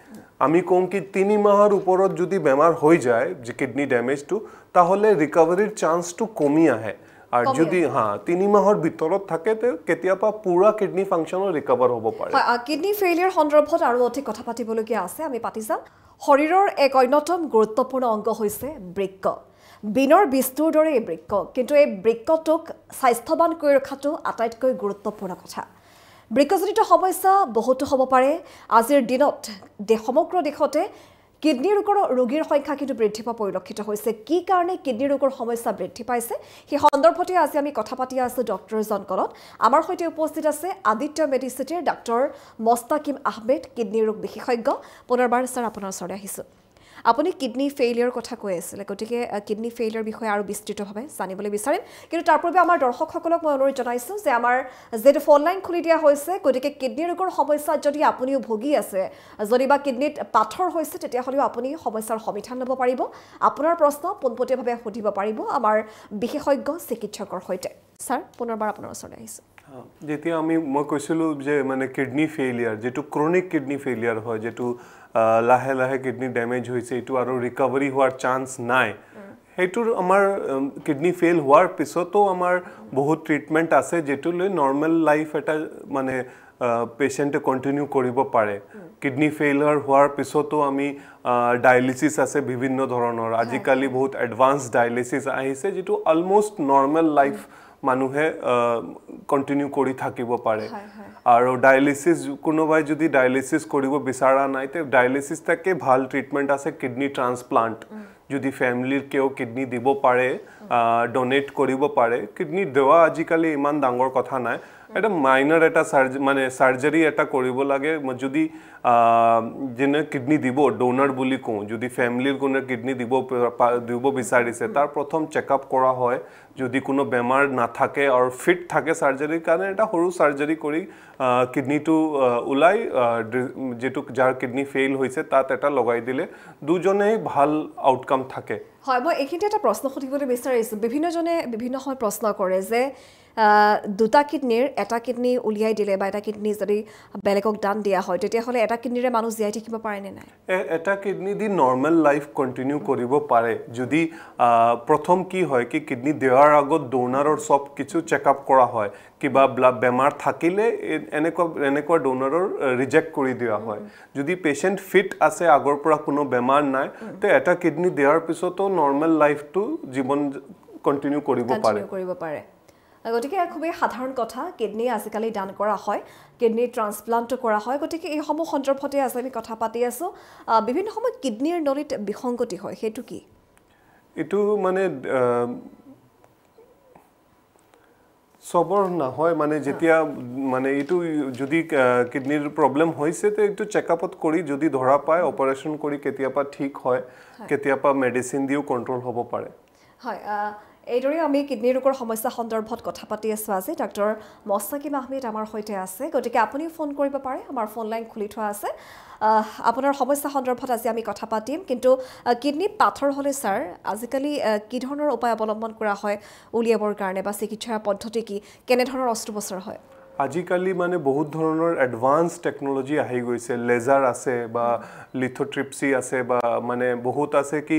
আমি কওঁ কি তিনি মাহৰ ওপৰত যদি বেমাৰ হৈ যায় যে কিডনী ডেমেজটো তাহলে ৰিকভাৰীৰ চান্সটো কমি আহে। আৰু যদি হা তিনি মাহৰ ভিতৰত থাকে তে কেতিয়াবা পুৰা কিডনী ফাংচনো ৰিকভাৰ হ'ব পাৰে। কিডনী ফেইলিয়াৰ সন্দৰ্ভত আৰু অধিক কথা পাতিবলগীয়া আছে আমি পাতি যাম। শৰীৰৰ এক অন্যতম গুৰুত্বপূৰ্ণ অংগ হৈছে বৃক্ক। বিনৰ বীজটোৰ দৰে এই বৃক্ক। কিন্তু এই বৃক্কটোক স্বাস্থ্যৱান কৰি ৰখাটো আটাইতকৈ গুৰুত্বপূৰ্ণ কথা। বৃক্কজনিত সমস্যা বহুতো হ'ব পাৰে। আজিৰ দিনত সমগ্ৰ দেশতে কিডনী ৰোগৰ ৰোগীৰ সংখ্যা কিন্তু বৃদ্ধি পোৱা পৰিলক্ষিত হৈছে। কি কাৰণে কিডনী ৰোগৰ সমস্যা বৃদ্ধি পাইছে? সেই সন্দৰ্ভতে আজি আমি কথা পাতি আছোঁ ডক্টৰ জনকলত আমাৰ সৈতে উপস্থিত আছে আদিত্য মেডিচিটিৰ ডাক্তৰ মস্তাকিম আহমেদ কিডনী ৰোগ বিশেষজ্ঞ। পুনৰবাৰ ছাৰ আপোনাৰ ওচৰলৈ আহিছোঁ। আপুনি কিডনী ফেইলিয়ৰ কথা কৈ আছিলে গতিকে কিডনী ফেইলিয়ৰ বিষয়ে আৰু বিস্তৃতভাৱে জানিবলৈ বিচাৰিম। কিন্তু তাৰ পূৰ্বে আমাৰ দৰ্শকসকলক মই অনুৰোধ জনাইছোঁ যে আমাৰ যিহেতু ফোন লাইন খুলি দিয়া হৈছে গতিকে কিডনী ৰোগৰ সমস্যাত যদি আপুনিও ভুগি আছে যদি বা কিডনীত পাথৰ হৈছে তেতিয়াহ'লেও আপুনি সমস্যাৰ সমাধান ল'ব পাৰিব। আপোনাৰ প্ৰশ্ন পোনপটীয়াভাৱে সুধিব পাৰিব আমাৰ বিশেষজ্ঞ চিকিৎসকৰ সৈতে। ছাৰ পুনৰবাৰ আপোনাৰ ওচৰলৈ আহিছোঁ। যেতিয়া আমি মই কৈছিলোঁ যে মানে কিডনী ফেইলিয়াৰ যিটো ক্ৰনিক কিডনী ফেইলিয়াৰ হয় যিটো লাহে লাহে কিডনী ডেমেজ হৈছে এইটো আৰু ৰিকভাৰী হোৱাৰ চান্স নাই। সেইটোৰ আমাৰ কিডনী ফেইল হোৱাৰ পিছতো আমাৰ বহুত ট্ৰিটমেণ্ট আছে যিটো লৈ নৰ্মেল লাইফ এটা মানে পেচেণ্টে কণ্টিনিউ কৰিব পাৰে। কিডনী ফেইলিয়াৰ হোৱাৰ পিছতো আমি ডায়েলিচিছ আছে বিভিন্ন ধৰণৰ। আজিকালি বহুত এডভান্স ডায়েলিচিছ আহিছে যিটো অলমষ্ট নৰ্মেল লাইফ মানুহে কণ্টিনিউ কৰি থাকিব পাৰে। আৰু ডায়েলিচিছ কোনোবাই যদি ডায়েলিচিছ কৰিব বিচৰা নাই তে ডায়েলিচিছ তাকে ভাল ট্ৰিটমেণ্ট আছে কিডনী ট্ৰান্সপ্লাণ্ট যদি ফেমিলিৰ কেও কিডনী দিব পাৰে ডনেট কৰিব পাৰে কিডনী দেৱা আজিকালি ইমান ডাঙৰ কথা নাই। এটা মাইনাৰ এটা চাৰ্জ মানে চাৰ্জাৰী এটা কৰিব লাগে। যদি যেনে কিডনী দিব ডোনাৰ বুলি কওঁ যদি ফেমিলিৰ কোনে কিডনী দিব দিব বিচাৰিছে তাৰ প্ৰথম চেকআপ কৰা হয়। যদি কোনো বেমাৰ নাথাকে আৰু ফিট থাকে চাৰ্জাৰীৰ কাৰণে এটা সৰু চাৰ্জাৰী কৰি কিডনীটো ওলাই যিটো যাৰ কিডনী ফেইল হৈছে তাত এটা লগাই দিলে দুজনেই ভাল আউটকাম থাকে। হয় মই এইখিনিতে এটা প্ৰশ্ন সুধিবলৈ বিচাৰিছোঁ। বিভিন্নজনে বিভিন্ন সময়ত প্ৰশ্ন কৰে যে দুটা কিডনীৰ এটা কিডনী উলিয়াই দিলে বা এটা কিডনী যদি বেলেগক দান দিয়া হয় তেতিয়াহ'লে এটা কিডনীৰে মানুহ জীয়াই থাকিব পাৰেনে নাই? এটা কিডনী দি নৰ্মেল লাইফ কণ্টিনিউ কৰিব পাৰে। যদি প্ৰথম কি হয় কি কিডনী দিয়াৰ আগত ডোনাৰৰ চব কিছু চেকআপ কৰা হয় কিবা ব্লা বেমাৰ থাকিলে এনেকুৱা এনেকুৱা ডোনাৰৰ ৰিজেক্ট কৰি দিয়া হয়। যদি পেচেণ্ট ফিট আছে আগৰ পৰা কোনো বেমাৰ নাই তে এটা কিডনী দিয়াৰ পিছতো নৰ্মেল লাইফটো জীৱন কণ্টিনিউ কৰিব পাৰে। গতিকে খুবেই সাধাৰণ কথা কিডনী আজিকালি দান কৰা হয় কিডনী ট্ৰান্সপ্লাণ্টো কৰা হয় গতিকে এইসমূহ সন্দৰ্ভতে আজি আমি কথা পাতি আছোঁ। বিভিন্ন সময়ত কিডনীৰ নলীত বিসংগতি হয় সেইটো কি? এইটো মানে চবৰ নহয় মানে যেতিয়া মানে এইটো যদি কিডনীৰ প্ৰব্লেম হৈছে তে এইটো চেকআপত কৰি যদি ধৰা পায় অপাৰেশ্যন কৰি কেতিয়াবা ঠিক হয় কেতিয়াবা মেডিচিন দিও কণ্ট্ৰল হ'ব পাৰে। হয় এইদৰে আমি কিডনী ৰোগৰ সমস্যা সন্দৰ্ভত কথা পাতি আছোঁ আজি। ডাক্তৰ মস্তাকিম আহমেদ আমাৰ সৈতে আছে। গতিকে আপুনিও ফোন কৰিব পাৰে আমাৰ ফোন লাইন খুলি থোৱা আছে। আপোনাৰ সমস্যা সন্দৰ্ভত আজি আমি কথা পাতিম। কিন্তু আহ, কিডনীত পাথৰ হ'লে ছাৰ আজিকালি কি ধৰণৰ উপায় অৱলম্বন কৰা হয় উলিয়াবৰ কাৰণে বা চিকিৎসাৰ পদ্ধতি কি? কেনেধৰণৰ অস্ত্ৰোপচাৰ হয়? আজিকালি মানে বহুত ধৰণৰ এডভান্স টেকন'লজি আহি গৈছে। লেজাৰ আছে বা লিথোট্ৰিপচি আছে বা মানে বহুত আছে কি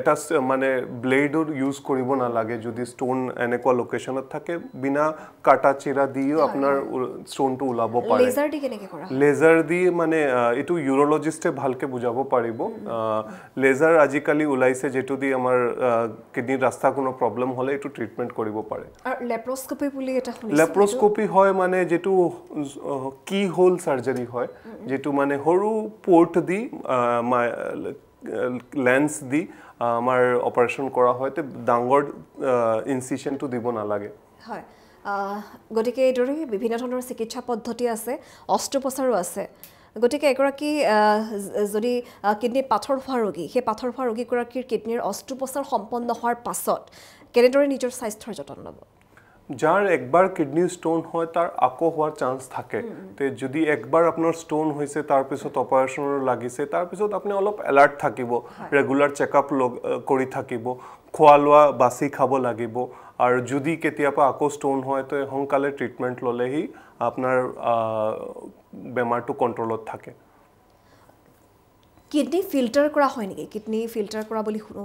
এটা মানে ব্লেডৰ ইউজ কৰিব নালাগে যদি ষ্টোন এনেকুৱা লোকেশ্যনত থাকে বিনা কাটা চিৰা দিও আপোনাৰ ষ্টোনটো ওলাব পাৰে। লেজাৰ দি মানে এইটো ইউৰলজিষ্টে ভালকে বুজাব পাৰিব। লেজাৰ আজিকালি ওলাইছে যিটো দি আমাৰ কিডনীৰ ৰাস্তা কোনো প্ৰব্লেম হ'লে এইটো ট্ৰিটমেণ্ট কৰিব পাৰে। লেপ্ৰস্কপি লেপ্ৰস্কপি হয় মানে যিটো কি হোল চাৰ্জাৰী হয় যিটো মানে সৰু পৰ্ট দি লেন্স দি আমাৰ অপাৰেশ্যন কৰা হয় তে ডাঙৰ ইনচিশ্যনটো দিব নালাগে। হয় আহ, গতিকে এইদৰে বিভিন্ন ধৰণৰ চিকিৎসা পদ্ধতি আছে অস্ত্ৰোপচাৰো আছে। গতিকে এগৰাকী যদি আহ, কিডনীত পাথৰ হোৱা ৰোগী সেই পাথৰ হোৱা ৰোগীগৰাকীৰ কিডনীৰ অস্ত্ৰোপচাৰ সম্পন্ন হোৱাৰ পাছত কেনেদৰে নিজৰ স্বাস্থ্যৰ যতন ল'ব? যাৰ একবাৰ কিডনী ষ্টোন হয় তাৰ আকৌ হোৱাৰ চান্স থাকে। তে যদি একবাৰ আপোনাৰ ষ্টোন হৈছে তাৰপিছত অপাৰেশ্যনৰ লাগিছে তাৰপিছত আপুনি অলপ এলাৰ্ট থাকিব ৰেগুলাৰ চেকআপ কৰি থাকিব খোৱা লোৱা বাছি খাব লাগিব আৰু যদি কেতিয়াবা আকৌ ষ্টোন হয় তো সোনকালে ট্ৰিটমেণ্ট ল'লেহি আপোনাৰ বেমাৰটো কণ্ট্ৰলত থাকে। কিডনী ফিল্টাৰ কৰা হয় নেকি? কিডনী ফিল্টাৰ কৰা বুলি শুনো।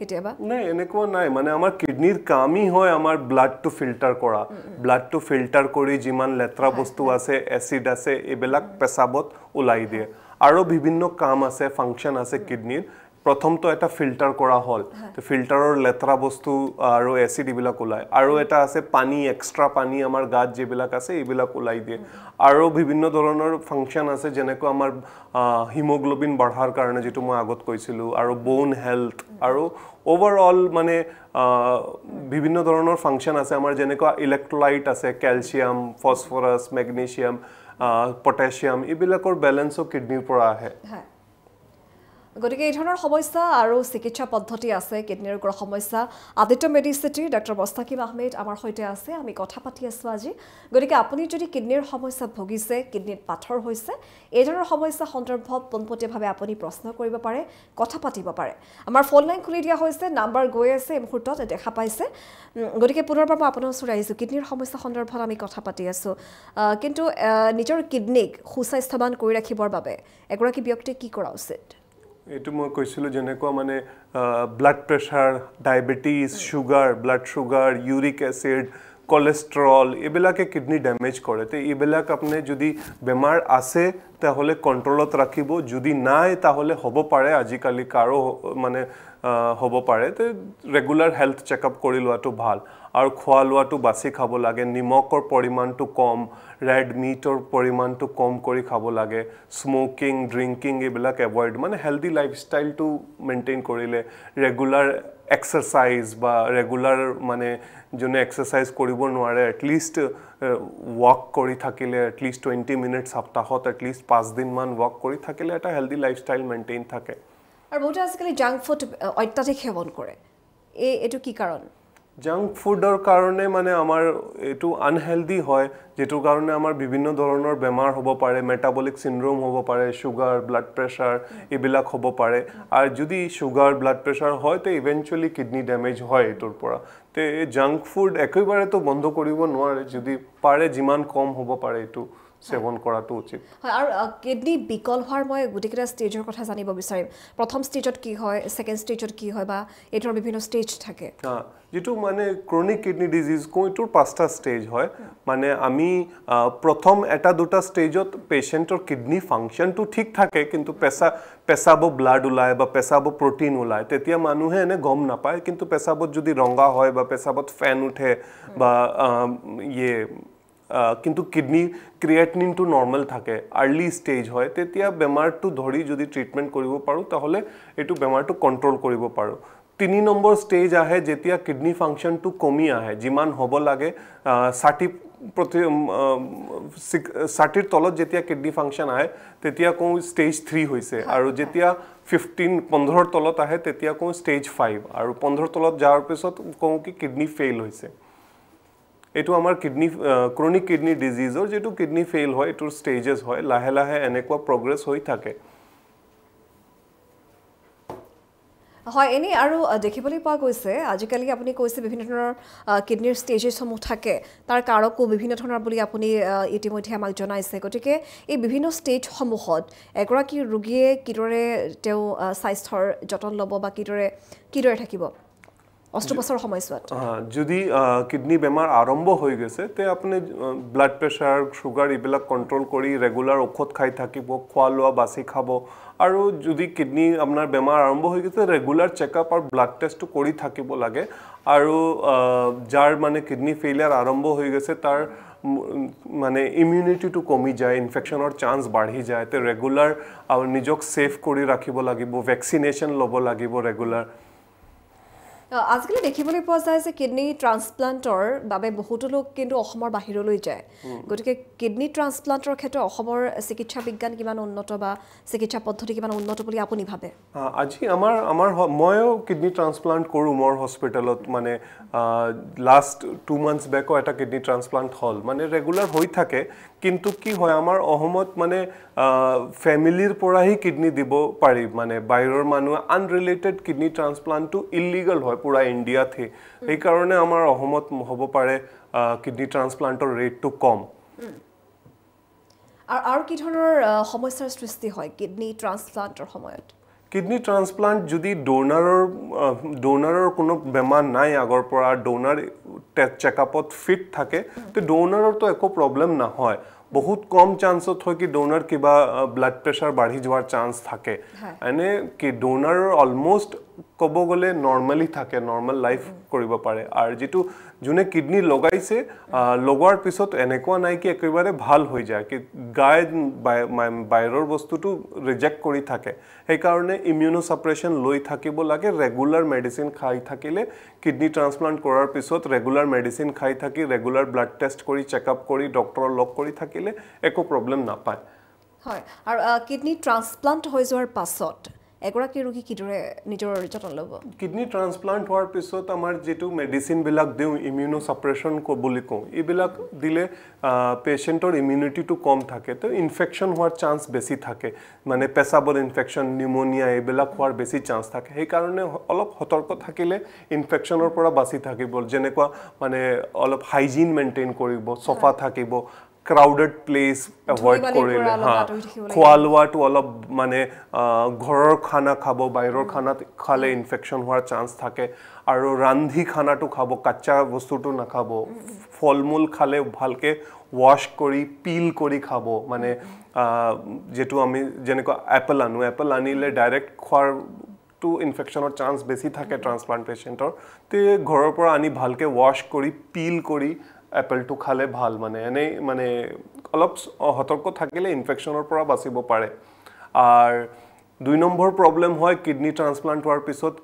কেতিয়াবা? নাই এনেকুৱা নাই। মানে আমাৰ কিডনীৰ কামেই হয় আমাৰ ব্লাডটো ফিল্টাৰ কৰা। ব্লাডটো ফিল্টাৰ কৰি যিমান লেতেৰা বস্তু আছে এচিড আছে এইবিলাক পেচাবত ওলাই দিয়ে। আৰু বিভিন্ন কাম আছে ফাংচন আছে কিডনীৰ প্ৰথমটো এটা ফিল্টাৰ কৰা হ'ল। ফিল্টাৰৰ লেতেৰা বস্তু আৰু এচিড এইবিলাক ওলায়। আৰু এটা আছে পানী এক্সট্ৰা পানী আমাৰ গাত যিবিলাক আছে এইবিলাক ওলাই দিয়ে। আৰু বিভিন্ন ধৰণৰ ফাংচন আছে যেনেকৈ আমাৰ হিমগ্ল'বিন বঢ়াৰ কাৰণে যিটো মই আগত কৈছিলোঁ আৰু ব'ন হেল্থ আৰু অভাৰঅল মানে বিভিন্ন ধৰণৰ ফাংচন আছে। আমাৰ যেনেকুৱা ইলেক্ট্ৰলাইট আছে কেলছিয়াম ফছফৰাছ মেগনেছিয়াম পটেছিয়াম এইবিলাকৰ বেলেঞ্চো কিডনীৰ পৰা আহে। গতিকে এই ধৰণৰ সমস্যা আৰু চিকিৎসা পদ্ধতি আছে কিডনী ৰোগৰ সমস্যা। আদিত্য মেডিচিটিৰ ডক্টৰ বস্তাকিম আহমেদ আমাৰ সৈতে আছে আমি কথা পাতি আছোঁ আজি। গতিকে আপুনি যদি কিডনীৰ সমস্যাত ভুগিছে কিডনীত পাথৰ হৈছে এই ধৰণৰ সমস্যা সন্দৰ্ভত পোনপটীয়াভাৱে আপুনি প্ৰশ্ন কৰিব পাৰে কথা পাতিব পাৰে। আমাৰ ফোন লাইন খুলি দিয়া হৈছে নাম্বাৰ গৈ আছে এই মুহূৰ্তত দেখা পাইছে। গতিকে পুনৰবাৰ মই আপোনাৰ ওচৰত আহিছোঁ কিডনীৰ সমস্যা সন্দৰ্ভত আমি কথা পাতি আছোঁ। কিন্তু নিজৰ কিডনীক সুস্বাস্থ্যৱান কৰি ৰাখিবৰ বাবে এগৰাকী ব্যক্তিয়ে কি কৰা উচিত? এইটো মই কৈছিলোঁ যেনেকুৱা মানে blood pressure diabetes sugar blood sugar uric acid cholesterol এইবিলাকে কিডনী ডেমেজ কৰে। তে এইবিলাক আপুনি যদি বেমাৰ আছে তাহ'লে কণ্ট্ৰলত ৰাখিব। যদি নাই তাহ'লে হ'ব পাৰে আজিকালি কাৰো মানে হ'ব পাৰে। তে ৰেগুলাৰ হেল্থ চেকআপ কৰি লোৱাটো ভাল। আৰু খোৱা লোৱাটো বাছি খাব লাগে নিমখৰ পৰিমাণটো কম ৰেড মিটৰ পৰিমাণটো কম কৰি খাব লাগে স্মকিং ড্ৰিংকিং এইবিলাক এভইড মানে হেল্ডি লাইফষ্টাইলটো মেইনটেইন কৰিলে ৰেগুলাৰ এক্সাৰচাইজ বা ৰেগুলাৰ মানে যোনে এক্সাৰচাইজ কৰিব নোৱাৰে এটলিষ্ট ৱাক কৰি থাকিলে এটলিষ্ট টুৱেণ্টি মিনিটছ সপ্তাহত এটলিষ্ট পাঁচদিনমান ৱাক কৰি থাকিলে এটা হেল্ডি লাইফষ্টাইল মেইনটেইন থাকে। আৰু বহুতে আজিকালি জাংক ফুড অত্যাধিক সেৱন কৰে। এই এইটো কি কাৰণ? জাংক ফুডৰ কাৰণে মানে আমাৰ এইটো আনহেল্ডি হয় যিটোৰ কাৰণে আমাৰ বিভিন্ন ধৰণৰ বেমাৰ হ'ব পাৰে মেটাবলিক চিণ্ড্ৰম হ'ব পাৰে চুগাৰ ব্লাড প্ৰেছাৰ এইবিলাক হ'ব পাৰে। আৰু যদি চুগাৰ ব্লাড প্ৰেছাৰ হয় তে ইভেঞ্চুৱেলি কিডনী ডেমেজ হয় এইটোৰ পৰা। তে জাংক ফুড একেবাৰেতো বন্ধ কৰিব নোৱাৰে যদি পাৰে যিমান কম হ'ব পাৰে এইটো। সেৱন কৰাটো উচিত। হয় আৰু কিডনী বিকল হোৱাৰ মই গোটেইকেইটা ষ্টেজৰ কথা জানিব বিচাৰিম। প্ৰথম ষ্টেজত কি হয় ছেকেণ্ড ষ্টেজত কি হয় বা এই ধৰণৰ বিভিন্ন ষ্টেজ থাকে। যিটো মানে ক্ৰনিক কিডনী ডিজিজ কওঁ এইটোৰ পাঁচটা ষ্টেজ হয়। মানে আমি প্ৰথম এটা দুটা ষ্টেজত পেচেণ্টৰ কিডনী ফাংচনটো ঠিক থাকে কিন্তু পেচা পেচাব ব্লাড ওলায় বা পেচাব প্ৰটিন ওলায় তেতিয়া মানুহে এনে গম নাপায়। কিন্তু পেচাবত যদি ৰঙা হয় বা পেচাবত ফেন উঠে বা ইয়ে কিন্তু কিডনী ক্ৰিয়েটনিনটো নৰ্মেল থাকে আৰ্লি ষ্টেজ হয় তেতিয়া বেমাৰটো ধৰি যদি ট্ৰিটমেণ্ট কৰিব পাৰোঁ তাহ'লে এইটো বেমাৰটো কণ্ট্ৰল কৰিব পাৰোঁ। তিনি নম্বৰ ষ্টেজ আহে যেতিয়া কিডনী ফাংচনটো কমি আহে যিমান হ'ব লাগে ষাঠি প্ৰতি ষাঠিৰ তলত যেতিয়া কিডনী ফাংচন আহে তেতিয়া কওঁ ষ্টেজ থ্ৰী হৈছে। আৰু যেতিয়া ফিফটিন পোন্ধৰৰ তলত আহে তেতিয়া কওঁ ষ্টেজ ফাইভ আৰু পোন্ধৰৰ তলত যোৱাৰ পিছত কওঁ কি কিডনী ফেইল হৈছে। এইটো আমাৰ কিডনী ক্ৰনিক কিডনী ডিজিজৰ যিটো কিডনী ফেইল হয় এইটোৰ ষ্টেজেছ হয় লাহে লাহে এনেকুৱা প্ৰগ্ৰেছ হৈ থাকে। হয় এনেই আৰু দেখিবলৈ পোৱা গৈছে আজিকালি আপুনি কৈছে বিভিন্ন ধৰণৰ কিডনীৰ ষ্টেজেছসমূহ থাকে। তাৰ কাৰকো বিভিন্ন ধৰণৰ বুলি আপুনি ইতিমধ্যে আমাক জনাইছে। গতিকে এই বিভিন্ন ষ্টেজসমূহত এগৰাকী ৰোগীয়ে কিদৰে তেওঁ স্বাস্থ্যৰ যতন ল'ব বা কিদৰে কিদৰে থাকিব? অস্ত্ৰোপচাৰৰ সময়ছোৱাত যদি কিডনী বেমাৰ আৰম্ভ হৈ গৈছে তে আপুনি ব্লাড প্ৰেছাৰ চুগাৰ এইবিলাক কণ্ট্ৰল কৰি ৰেগুলাৰ ঔষধ খাই থাকিব খোৱা লোৱা বাছি খাব। আৰু যদি কিডনী আপোনাৰ বেমাৰ আৰম্ভ হৈ গৈছে ৰেগুলাৰ চেকআপ আৰু ব্লাড টেষ্টটো কৰি থাকিব লাগে। আৰু যাৰ মানে কিডনী ফেইলিয়াৰ আৰম্ভ হৈ গৈছে তাৰ মানে ইমিউনিটিটো কমি যায় ইনফেকশ্যনৰ চান্স বাঢ়ি যায়। তে ৰেগুলাৰ নিজক ছেফ কৰি ৰাখিব লাগিব ভেকচিনেশ্যন ল'ব লাগিব ৰেগুলাৰ আজিকালি দেখিবলৈ পোৱা যায় যে কিডনী ট্ৰান্সপ্লাণ্টৰ বাবে বহুতো লোক কিন্তু অসমৰ বাহিৰলৈ যায়। গতিকে কিডনী ট্ৰান্সপ্লাণ্টৰ ক্ষেত্ৰত অসমৰ চিকিৎসা বিজ্ঞান কিমান উন্নত বা চিকিৎসা পদ্ধতি কিমান উন্নত বুলি আপুনি ভাবে? আজি আমাৰ আমাৰ ময়ো কিডনী ট্ৰান্সপ্লাণ্ট কৰোঁ মোৰ হস্পিটেলত। মানে লাষ্ট টু মান্থছ বেকো এটা কিডনী ট্ৰান্সপ্লাণ্ট হ'ল। মানে ৰেগুলাৰ হৈ থাকে। কিন্তু কি হয় আমাৰ অসমত মানে ফেমিলিৰ পৰাহি কিডনী দিব পাৰি। মানে বাহিৰৰ মানুহে আনৰিলেটেড কিডনী ট্ৰান্সপ্লাণ্টটো ইলিগেল হয় পূৰা ইণ্ডিয়াতহে। সেইকাৰণে আমাৰ অসমত হ'ব পাৰে কিডনী ট্ৰান্সপ্লাণ্টৰ ৰেটটো কম। আৰু কি ধৰণৰ সমস্যাৰ সৃষ্টি হয় কিডনী ট্ৰান্সপ্লাণ্টৰ সময়ত? কিডনী ট্ৰান্সপ্লাণ্ট যদি ডোনাৰৰ ডোনাৰৰ কোনো বেমাৰ নাই আগৰ পৰা ডোনাৰ চেকআপত ফিট থাকে তে ডোনাৰৰতো একো প্ৰব্লেম নহয় বহুত কম চান্সত হয় কি ডোনাৰ কিবা ব্লাড প্ৰেছাৰ বাঢ়ি যোৱাৰ চান্স থাকে। এনে কি ডোনাৰৰ অলমষ্ট ক'ব গ'লে নৰ্মেলি থাকে নৰ্মেল লাইফ কৰিব পাৰে। আৰু যিটো যোনে কিডনী লগাইছে লগোৱাৰ পিছত এনেকুৱা নাই কি একেবাৰে ভাল হৈ যায় কি গাই বাহিৰৰ বস্তুটো ৰিজেক্ট কৰি থাকে। সেইকাৰণে ইমিউনো ছাপ্ৰেশ্যন লৈ থাকিব লাগে ৰেগুলাৰ মেডিচিন খাই থাকিলে কিডনী ট্ৰান্সপ্লাণ্ট কৰাৰ পিছত ৰেগুলাৰ মেডিচিন খাই থাকি ৰেগুলাৰ ব্লাড টেষ্ট কৰি চেকআপ কৰি ডক্তৰৰ লগ কৰি থাকিলে একো প্ৰব্লেম নাপায়। হয় আৰু কিডনী ট্ৰান্সপ্লাণ্ট হৈ যোৱাৰ পাছত এগৰাকী ৰোগী কিদৰে নিজৰ যতন ল'ব? কিডনী ট্ৰান্সপ্লাণ্ট হোৱাৰ পিছত আমাৰ যিটো মেডিচিনবিলাক দিওঁ ইমিউনো ছাপ্ৰেশ্যন বুলি কওঁ এইবিলাক দিলে পেচেণ্টৰ ইমিউনিটিটো কম থাকে। তো ইনফেকশ্যন হোৱাৰ চান্স বেছি থাকে। মানে পেচাবৰ ইনফেকশ্যন নিউমনিয়া এইবিলাক হোৱাৰ বেছি চান্স থাকে। সেইকাৰণে অলপ সতৰ্ক থাকিলে ইনফেকশ্যনৰ পৰা বাচি থাকিব। যেনেকুৱা মানে অলপ হাইজিন মেইনটেইন কৰিব চফা থাকিব ক্ৰাউডেড প্লেচ এভইড কৰিলে হা। খোৱা লোৱাটো অলপ মানে ঘৰৰ খানা খাব বাহিৰৰ খানাত খালে ইনফেকশ্যন হোৱাৰ চান্স থাকে। আৰু ৰান্ধি খানাটো খাব কাচ্চা বস্তুটো নাখাব। ফল মূল খালে ভালকৈ ৱাশ্ব কৰি পিল কৰি খাব। মানে যিটো আমি যেনেকুৱা এপল আনো এপল আনিলে ডাইৰেক্ট খোৱাৰ টো ইনফেকশ্যনৰ চান্স বেছি থাকে ট্ৰান্সপ্লাণ্ট পেচেণ্টৰ তে ঘৰৰ পৰা আনি ভালকৈ ৱাশ্ব কৰি পিল কৰি এপলটো খালে ভাল মানে। এনেই মানে অলপ সতৰ্ক থাকিলে ইনফেকশ্যনৰ পৰা বাচিব পাৰে। আৰু দুই নম্বৰ প্ৰব্লেম হয় কিডনী ট্ৰান্সপ্লাণ্ট হোৱাৰ পিছত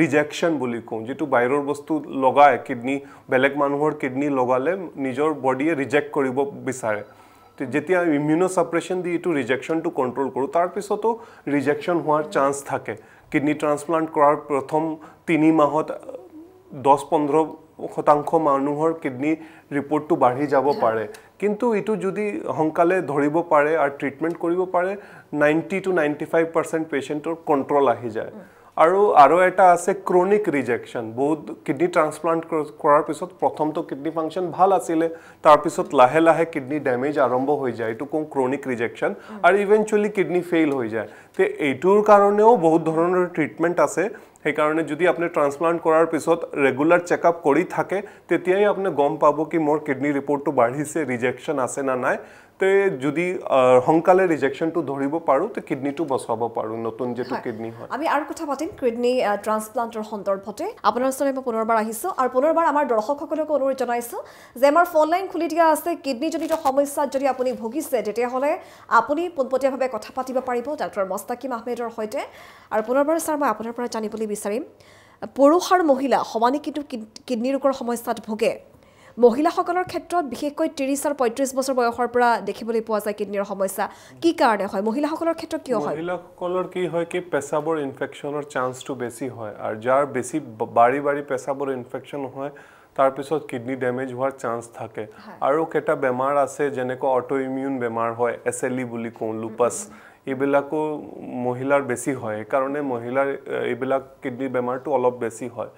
ৰিজেকশ্যন বুলি কওঁ যিটো বাহিৰৰ বস্তু লগায় কিডনী বেলেগ মানুহৰ কিডনী লগালে নিজৰ বডিয়ে ৰিজেক্ট কৰিব বিচাৰে। যেতিয়া ইমিউনো ছাপ্ৰেশ্যন দি এইটো ৰিজেকশ্যনটো কণ্ট্ৰল কৰোঁ তাৰপিছতো ৰিজেকশ্যন হোৱাৰ চান্স থাকে। কিডনী ট্ৰান্সপ্লাণ্ট কৰাৰ প্ৰথম তিনি মাহত দহ পোন্ধৰ শতাংশ মানুহৰ কিডনী ৰিপৰ্টটো বাঢ়ি যাব পাৰে। কিন্তু এইটো যদি সোনকালে ধৰিব পাৰে আৰু ট্ৰিটমেণ্ট কৰিব পাৰে ninety two ninety five percent পেচেণ্টৰ কণ্ট্ৰল আহি যায়। আৰু আৰু এটা আছে ক্ৰনিক ৰিজেকশ্যন বহুত কিডনী ট্ৰান্সপ্লাণ্ট কৰাৰ পিছত প্ৰথমটো কিডনী ফাংচন ভাল আছিলে তাৰপিছত লাহে লাহে কিডনী ডেমেজ আৰম্ভ হৈ যায়। এইটো কওঁ ক্ৰনিক ৰিজেকশ্যন আৰু ইভেঞ্চুৱেলি কিডনী ফেইল হৈ যায়। তে এইটোৰ কাৰণেও বহুত ধৰণৰ ট্ৰিটমেণ্ট আছে। সেইকাৰণে যদি আপুনি ট্ৰান্সপ্লাণ্ট কৰাৰ পিছত ৰেগুলাৰ চেকআপ কৰি থাকে তেতিয়াই আপুনি গম পাব কি মোৰ কিডনী ৰিপৰ্টটো বাঢ়িছে ৰিজেকশ্যন আছে না নাই। তে যদি সোনকালে ৰিজেকশ্যনটো ধৰিব পাৰোঁ তে কিডনীটো বচাব পাৰোঁ নতুন যিটো। কিডনী হয়। আমি আৰু কথা পাতিম কিডনী ট্ৰান্সপ্লাণ্টৰ সন্দৰ্ভতে। আপোনাৰ ওচৰলৈ মই পুনৰবাৰ আহিছোঁ আৰু পুনৰবাৰ আমাৰ দৰ্শকসকলকো অনুৰোধ জনাইছোঁ যে আমাৰ ফোন লাইন খুলি দিয়া আছে কিডনীজনিত সমস্যাত যদি আপুনি ভুগিছে তেতিয়াহ'লে আপুনি পোনপটীয়াভাৱে কথা পাতিব পাৰিব ডাক্তৰ মস্তাকিম আহমেদৰ সৈতে। আৰু পুনৰবাৰ ছাৰ মই আপোনাৰ পৰা জানিবলৈ বিচাৰিম পুৰুষ আৰু মহিলা সমানে কিন্তু কিড- কিডনী ৰোগৰ সমস্যাত ভোগে। মহিলাসকলৰ ক্ষেত্ৰত বিশেষকৈ ত্ৰিছ আৰু পঁয়ত্ৰিছ বছৰ বয়সৰ পৰা দেখিবলৈ পোৱা যায় কিডনীৰ সমস্যা। কি কাৰণে হয়? মহিলাসকলৰ ক্ষেত্ৰত কিয় হয়? মহিলাসকলৰ কি হয় কি পেচাবৰ ইনফেকশ্যনৰ চান্সটো বেছি হয় আৰু যাৰ বেছি ব- বাঢ়ি বাঢ়ি পেচাবৰ ইনফেকশ্যন হয় তাৰপিছত কিডনী ডেমেজ হোৱাৰ চান্স থাকে। আৰু কেইটা বেমাৰ আছে যেনেকৈ অট' ইমিউন বেমাৰ হয় এছ এল ই বুলি কওঁ লুপাছ এইবিলাকো মহিলাৰ বেছি হয়। সেইকাৰণে মহিলাৰ এইবিলাক কিডনী বেমাৰটো অলপ বেছি হয়।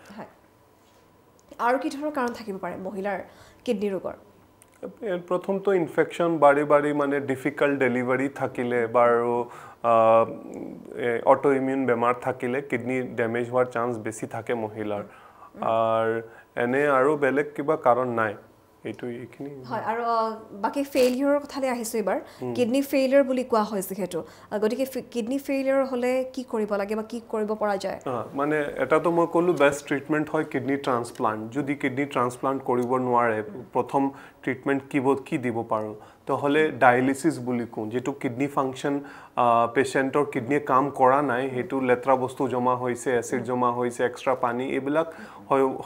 আৰু কি ধৰণৰ কাৰণ থাকিব পাৰে মহিলাৰ কিডনী ৰোগৰ? প্ৰথমটো ইনফেকশ্যন বাঢ়ি বাঢ়ি মানে ডিফিকাল্ট ডেলিভাৰী থাকিলে বা আৰু অট' ইমিউন বেমাৰ থাকিলে কিডনী ডেমেজ হোৱাৰ চান্স বেছি থাকে মহিলাৰ। আৰু এনে আৰু বেলেগ কিবা কাৰণ নাই। এইটো এইখিনি হয় আৰু বাকী ফেইলিয়ৰৰ কথালৈ আহিছোঁ এইবাৰ। কিডনী ফেইলিয়ৰ বুলি কোৱা হয় যিহেতু। গতিকে কিডনী ফেইলিয়ৰ হ'লে কি কৰিব লাগে বা কি কৰিব পৰা যায়? মানে এটাতো মই ক'লোঁ বেষ্ট ট্ৰিটমেণ্ট হয় কিডনী ট্ৰান্সপ্লাণ্ট যদি কিডনী ট্ৰান্সপ্লাণ্ট কৰিব নোৱাৰে প্ৰথম ট্ৰিটমেণ্ট কি দিব পাৰোঁ? ডায়েলিচিছ বুলি কওঁ যিটো কিডনী ফাংচন পেচেণ্টৰ কিডনীয়ে কাম কৰা নাই সেইটো লেতেৰা বস্তু জমা হৈছে এচিড জমা হৈছে এক্সট্ৰা পানী এইবিলাক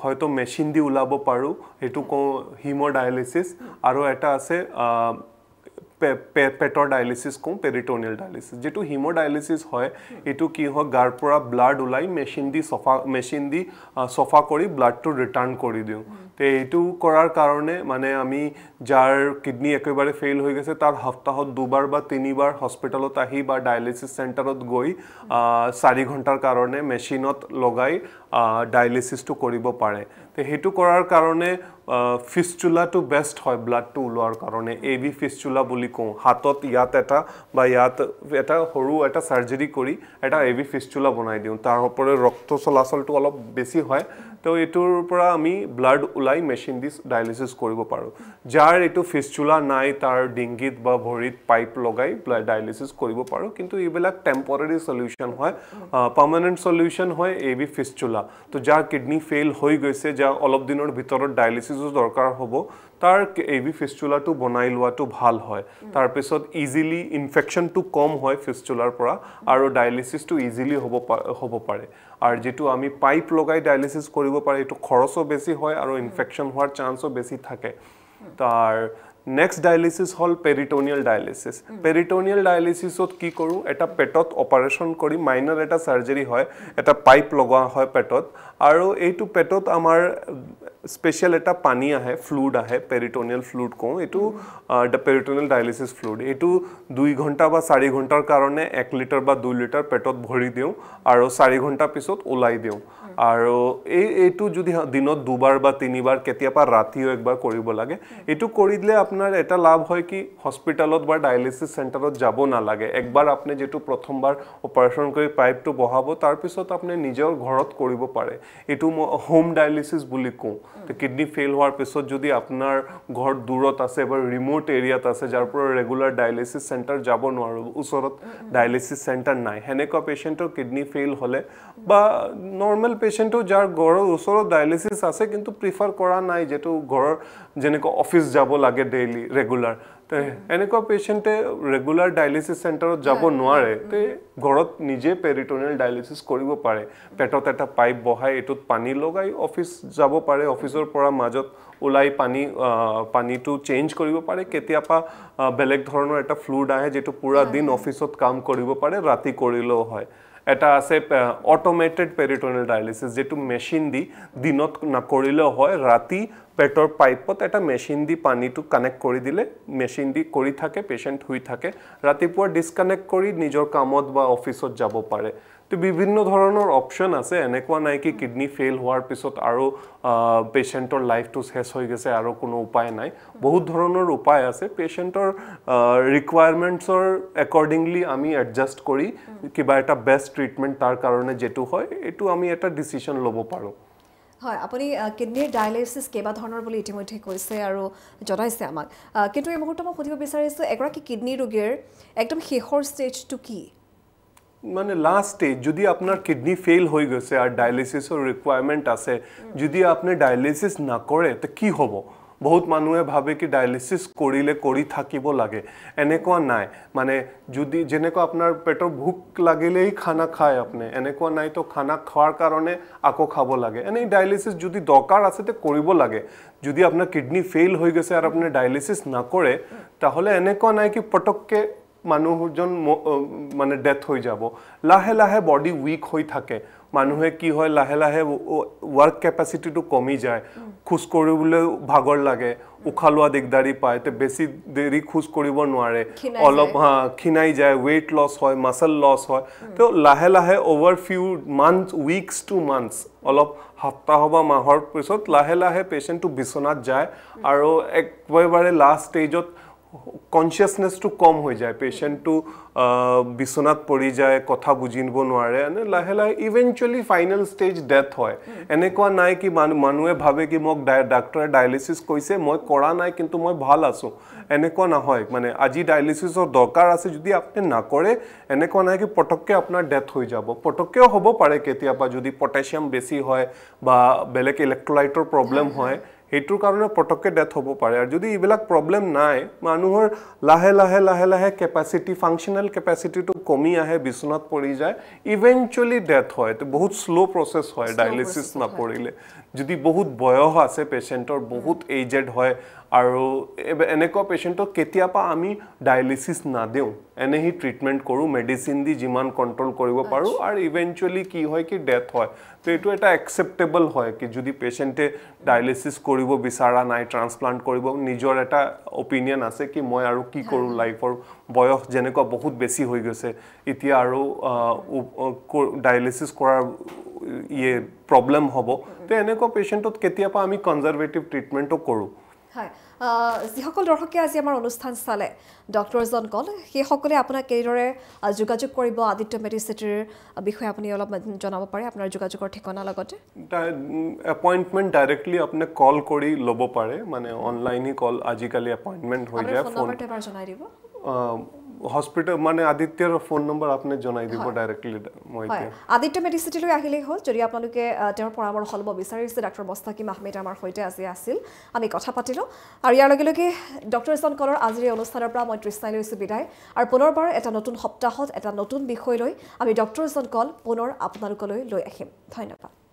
হয়তো মেচিন দি ওলাব পাৰোঁ সেইটো কওঁ হিম'ডায়েলিচিছ আৰু এটা আছে পেটৰ ডায়েলিচিছ কওঁ পেৰিটনিয়েল ডায়েলিচিছ যিটো হিম'ডায়েলিচিছ হয় এইটো কি হয় গাৰ পৰা ব্লাড ওলাই মেচিন দি চফা মেচিন দি চফা কৰি ব্লাডটো ৰিটাৰ্ণ কৰি দিওঁ। তে এইটো কৰাৰ কাৰণে মানে আমি যাৰ কিডনী একেবাৰে ফেইল হৈ গৈছে তাৰ সপ্তাহত দুবাৰ বা তিনিবাৰ হস্পিটেলত আহি বা ডায়েলিচিছ চেণ্টাৰত গৈ চাৰি ঘণ্টাৰ কাৰণে মেচিনত লগাই ডায়েলিচিছটো কৰিব পাৰে। তে সেইটো কৰাৰ কাৰণে ফিচচুলাটো বেষ্ট হয় ব্লাডটো ওলোৱাৰ কাৰণে। এ ভি ফিচচুলা বুলি কওঁ। হাতত ইয়াত এটা বা ইয়াত এটা সৰু এটা চাৰ্জাৰী কৰি এটা এ ভি ফিচচুলা বনাই দিওঁ। তাৰ ওপৰত ৰক্ত চলাচলটো অলপ বেছি হয়। তো এইটোৰ পৰা আমি ব্লাড ওলাই মেচিন দি ডায়েলিচিছ কৰিব পাৰোঁ। যাৰ এইটো ফিচচুলা নাই তাৰ ডিংগিত বা ভৰিত পাইপ লগাই ডায়েলিচিছ কৰিব পাৰোঁ। কিন্তু এইবিলাক টেম্পৰাৰী চলিউশ্যন হয় পাৰ্মানেণ্ট চলিউশ্যন হয় এ ভি ফিচচুলা তো যাৰ কিডনী ফেইল হৈ গৈছে যাৰ অলপ দিনৰ ভিতৰত ডায়েলিচিছো দৰকাৰ হ'ব তাৰ এ ভি ফিচচুলাটো বনাই লোৱাটো ভাল হয়। তাৰপিছত ইজিলি ইনফেকশ্যনটো কম হয় ফিচচুলাৰ পৰা আৰু ডায়েলিচিছটো ইজিলি হ'ব হ'ব পাৰে। আৰু যিটো আমি পাইপ লগাই ডায়েলিচিছ কৰিব পাৰে এইটো খৰচো বেছি হয় আৰু ইনফেকশ্যন হোৱাৰ চান্সো বেছি থাকে। তাৰ নেক্সট ডায়েলিচিছ হ'ল পেৰিটনিয়েল ডায়েলিচিছ পেৰিটনিয়েল ডায়েলিচিছত কি কৰোঁ এটা পেটত অপাৰেশ্যন কৰি মাইনৰ এটা চাৰ্জাৰী হয় এটা পাইপ লগোৱা হয় পেটত। আৰু এইটো পেটত আমাৰ স্পেচিয়েল এটা পানী আহে ফ্লুইড আহে পেৰিটনিয়েল ফ্লুইড কওঁ এইটো পেৰিটনিয়েল ডায়েলিচিছ ফ্লুইড এইটো দুই ঘণ্টা বা চাৰি ঘণ্টাৰ কাৰণে এক লিটাৰ বা দুই লিটাৰ পেটত ভৰি দিওঁ আৰু চাৰি ঘণ্টা পিছত ওলাই দিওঁ আৰু এই এইটো যদি দিনত দুবাৰ বা তিনিবাৰ কেতিয়াবা ৰাতিও একবাৰ কৰিব লাগে এইটো কৰি দিলে আপোনাৰ এটা লাভ হয় কি হস্পিটেলত বা ডায়েলিচিছ চেণ্টাৰত যাব নালাগে। একবাৰ আপুনি যিটো প্ৰথমবাৰ অপাৰেশ্যন কৰি পাইপটো বহাব তাৰপিছত আপুনি নিজৰ ঘৰত কৰিব পাৰে। এইটো মই হোম ডায়েলিচিছ বুলি কওঁ। কিডনী ফেইল হোৱাৰ পিছত যদি আপোনাৰ ঘৰ দূৰত আছে বা ৰিম'ট এৰিয়াত আছে যাৰ পৰা ৰেগুলাৰ ডায়েলিচিছ চেণ্টাৰ যাব নোৱাৰোঁ ওচৰত ডায়েলিচিছ চেণ্টাৰ নাই সেনেকুৱা পেচেণ্টৰ কিডনী ফেইল হ'লে বা নৰ্মেল পেচেণ্টো যাৰ ঘৰৰ ওচৰত ডায়েলিচিছ আছে কিন্তু প্ৰিফাৰ কৰা নাই যিটো ঘৰৰ যেনেকৈ অফিচ যাব লাগে ডেইলি ৰেগুলাৰ তে এনেকুৱা পেচেণ্টে ৰেগুলাৰ ডায়েলিচিছ চেণ্টাৰত যাব নোৱাৰে তে ঘৰত নিজে পেৰিটনিয়েল ডায়েলিচিছ কৰিব পাৰে। পেটত এটা পাইপ বহাই এইটোত পানী লগাই অফিচ যাব পাৰে অফিচৰ পৰা মাজত ওলাই পানী পানীটো চেঞ্জ কৰিব পাৰে। কেতিয়াবা বেলেগ ধৰণৰ এটা ফ্লুইড আহে যিটো পুৰা দিন অফিচত কাম কৰিব পাৰে ৰাতি কৰিলেও হয়। এটা আছে অট'মেটেড পেৰিটনিয়েল ডায়েলিচিছ যিটো মেচিন দি দিনত নকৰিলেও হয় ৰাতি পেটৰ পাইপত এটা মেচিন দি পানীটো কানেক্ট কৰি দিলে মেচিন দি কৰি থাকে পেচেণ্ট শুই থাকে ৰাতিপুৱা ডিছকানেক্ট কৰি নিজৰ কামত বা অফিচত যাব পাৰে। তো বিভিন্ন ধৰণৰ অপশ্যন আছে। এনেকুৱা নাই কি কিডনী ফেইল হোৱাৰ পিছত আৰু পেচেণ্টৰ লাইফটো চেছ হৈ গৈছে আৰু কোনো উপায় নাই। বহুত ধৰণৰ উপায় আছে। পেচেণ্টৰ ৰিকুৱাৰমেণ্টছৰ একৰ্ডিংলি আমি এডজাষ্ট কৰি কিবা এটা বেষ্ট ট্ৰিটমেণ্ট তাৰ কাৰণে যিটো হয় এইটো আমি এটা ডিচিশ্যন ল'ব পাৰোঁ। হয় আপুনি কিডনীৰ ডায়েলিচিছ কেইবা ধৰণৰ বুলি ইতিমধ্যে কৈছে আৰু জনাইছে আমাক। কিন্তু এই মুহূৰ্তত মই সুধিব বিচাৰিছোঁ এগৰাকী কিডনী ৰোগীৰ একদম শেষৰ ষ্টেজটো কি? মানে লাষ্ট ষ্টেজ যদি আপোনাৰ কিডনী ফেইল হৈ গৈছে আৰু ডায়েলিচিছৰ ৰিকুৱাৰমেণ্ট আছে যদি আপুনি ডায়েলিচিছ নকৰে তে কি হ'ব? বহুত মানুহে ভাবে কি ডায়েলিচিছ কৰিলে কৰি থাকিব লাগে। এনেকুৱা নাই। মানে যদি যেনেকুৱা আপোনাৰ পেটৰ ভোক লাগিলেই খানা খায় আপুনি এনেকুৱা নাই তো খানা খোৱাৰ কাৰণে আকৌ খাব লাগে। এনেই ডায়েলিচিছ যদি দৰকাৰ আছে তে কৰিব লাগে। যদি আপোনাৰ কিডনী ফেইল হৈ গৈছে আৰু আপুনি ডায়েলিচিছ নকৰে তাহ'লে এনেকুৱা নাই কি পটককৈ মানুহজন মানে ডেথ হৈ যাব। লাহে লাহে বডি উইক হৈ থাকে। মানুহে কি হয় লাহে লাহে ৱৰ্ক কেপাচিটিটো কমি যায়। খোজ কৰিবলৈও ভাগৰ লাগে। উশাহ লোৱা দিগদাৰী পায়। তে বেছি দেৰি খোজ কৰিব নোৱাৰে। অলপ। হা ক্ষীণাই যায়। ৱেইট লছ হয় মাচল লছ হয়। তো লাহে লাহে over few month weeks to months অলপ সপ্তাহ বা মাহৰ পিছত লাহে লাহে পেচেণ্টটো বিচনাত যায়। আৰু একেবাৰে লাষ্ট ষ্টেজত কনচিয়াছনেছটো কম হৈ যায় পেচেণ্টটো বিচনাত পৰি যায় কথা বুজিব নোৱাৰে এনে লাহে লাহে ইভেঞ্চুৱেলি ফাইনেল ষ্টেজ ডেথ হয়। এনেকুৱা নাই কি মানুহ মানুহে ভাবে কি মোক ডাক্তৰে ডায়েলিচিছ কৈছে মই কৰা নাই কিন্তু মই ভাল আছোঁ। এনেকুৱা নহয় মানে আজি ডায়েলিচিছৰ দৰকাৰ আছে যদি আপুনি নকৰে এনেকুৱা নাই কি পটককৈ আপোনাৰ ডেথ হৈ যাব। পটককৈও হ'ব পাৰে কেতিয়াবা যদি পটেছিয়াম বেছি হয় বা বেলেগ ইলেক্ট্ৰলাইটৰ প্ৰব্লেম হয়। সেইটোৰ কাৰণে পটককৈ ডেথ হ'ব পাৰে। আৰু যদি এইবিলাক প্ৰব্লেম নাই মানুহৰ লাহে লাহে লাহে লাহে কেপাচিটি ফাংচনেল কেপাচিটিটো কমি আহে বিচনাত পৰি যায় ইভেঞ্চুৱেলি ডেথ হয়। তো বহুত শ্ল' প্ৰচেছ হয় ডায়েলিচিছ। নকৰিলে যদি বহুত বয়স আছে পেচেণ্টৰ বহুত এইজেড হয় আৰু এনেকুৱা পেচেণ্টক কেতিয়াবা আমি ডায়েলিচিছ নাদিওঁ এনেহি ট্ৰিটমেণ্ট কৰোঁ মেডিচিন দি যিমান কণ্ট্ৰল কৰিব পাৰোঁ আৰু ইভেঞ্চুৱেলি কি হয় কি ডেথ হয়। তো এইটো এটা একচেপ্টেবল হয় কি যদি পেচেণ্টে ডায়েলিচিছ কৰিব বিচৰা নাই ট্ৰান্সপ্লাণ্ট কৰিব নিজৰ এটা অপিনিয়ন আছে কি মই আৰু কি কৰোঁ লাইফৰ বয়স যেনেকুৱা বহুত বেছি হৈ গৈছে এতিয়া আৰু ডায়েলিচিছ কৰাৰ ইয়ে প্ৰব্লেম হ'ব। তো এনেকুৱা পেচেণ্টত কেতিয়াবা আমি কনজাৰ্ভেটিভ ট্ৰিটমেণ্টো কৰোঁ? হয় যিসকল দৰ্শকে আজি আমাৰ অনুষ্ঠান চালে ডক্টৰজন কল সেইসকলে আপোনাক কেনেদৰে যোগাযোগ কৰিব আদিত্য মেডিচিটিৰ বিষয়ে আপুনি অলপ জনাব পাৰে আপোনাৰ যোগাযোগৰ ঠিকনা লগতে। এপইণ্টমেণ্ট ডাইৰেক্টলি আপোনাক কল কৰি ল'ব পাৰে মানে অনলাইনে কল আজিকালি এপইণ্টমেণ্ট হৈ যায় ফোন জনাই দিব। হস্পিটেল মানে আদিত্যৰ ফোন নম্বৰ আপুনি জনাই দিব ডাইৰেক্টলি মই আদিত্য মেডিচিটিলৈ আহিলেই হ'ল। যদি আপোনালোকে তেওঁৰ পৰামৰ্শ ল'ব বিচাৰিছে ডাক্তৰ মস্তাকিম আহমেদ আমাৰ সৈতে আজি আছিল। আমি কথা পাতিলোঁ। আৰু ইয়াৰ লগে লগে ডক্টৰ ইছন কলৰ আজিৰ এই অনুষ্ঠানৰ পৰা মই তৃষ্ণাই লৈছোঁ বিদায়। আৰু পুনৰবাৰ এটা নতুন সপ্তাহত এটা নতুন বিষয় লৈ আমি ডক্টৰ ইছন কল পুনৰ আপোনালোকলৈ লৈ আহিম। ধন্যবাদ।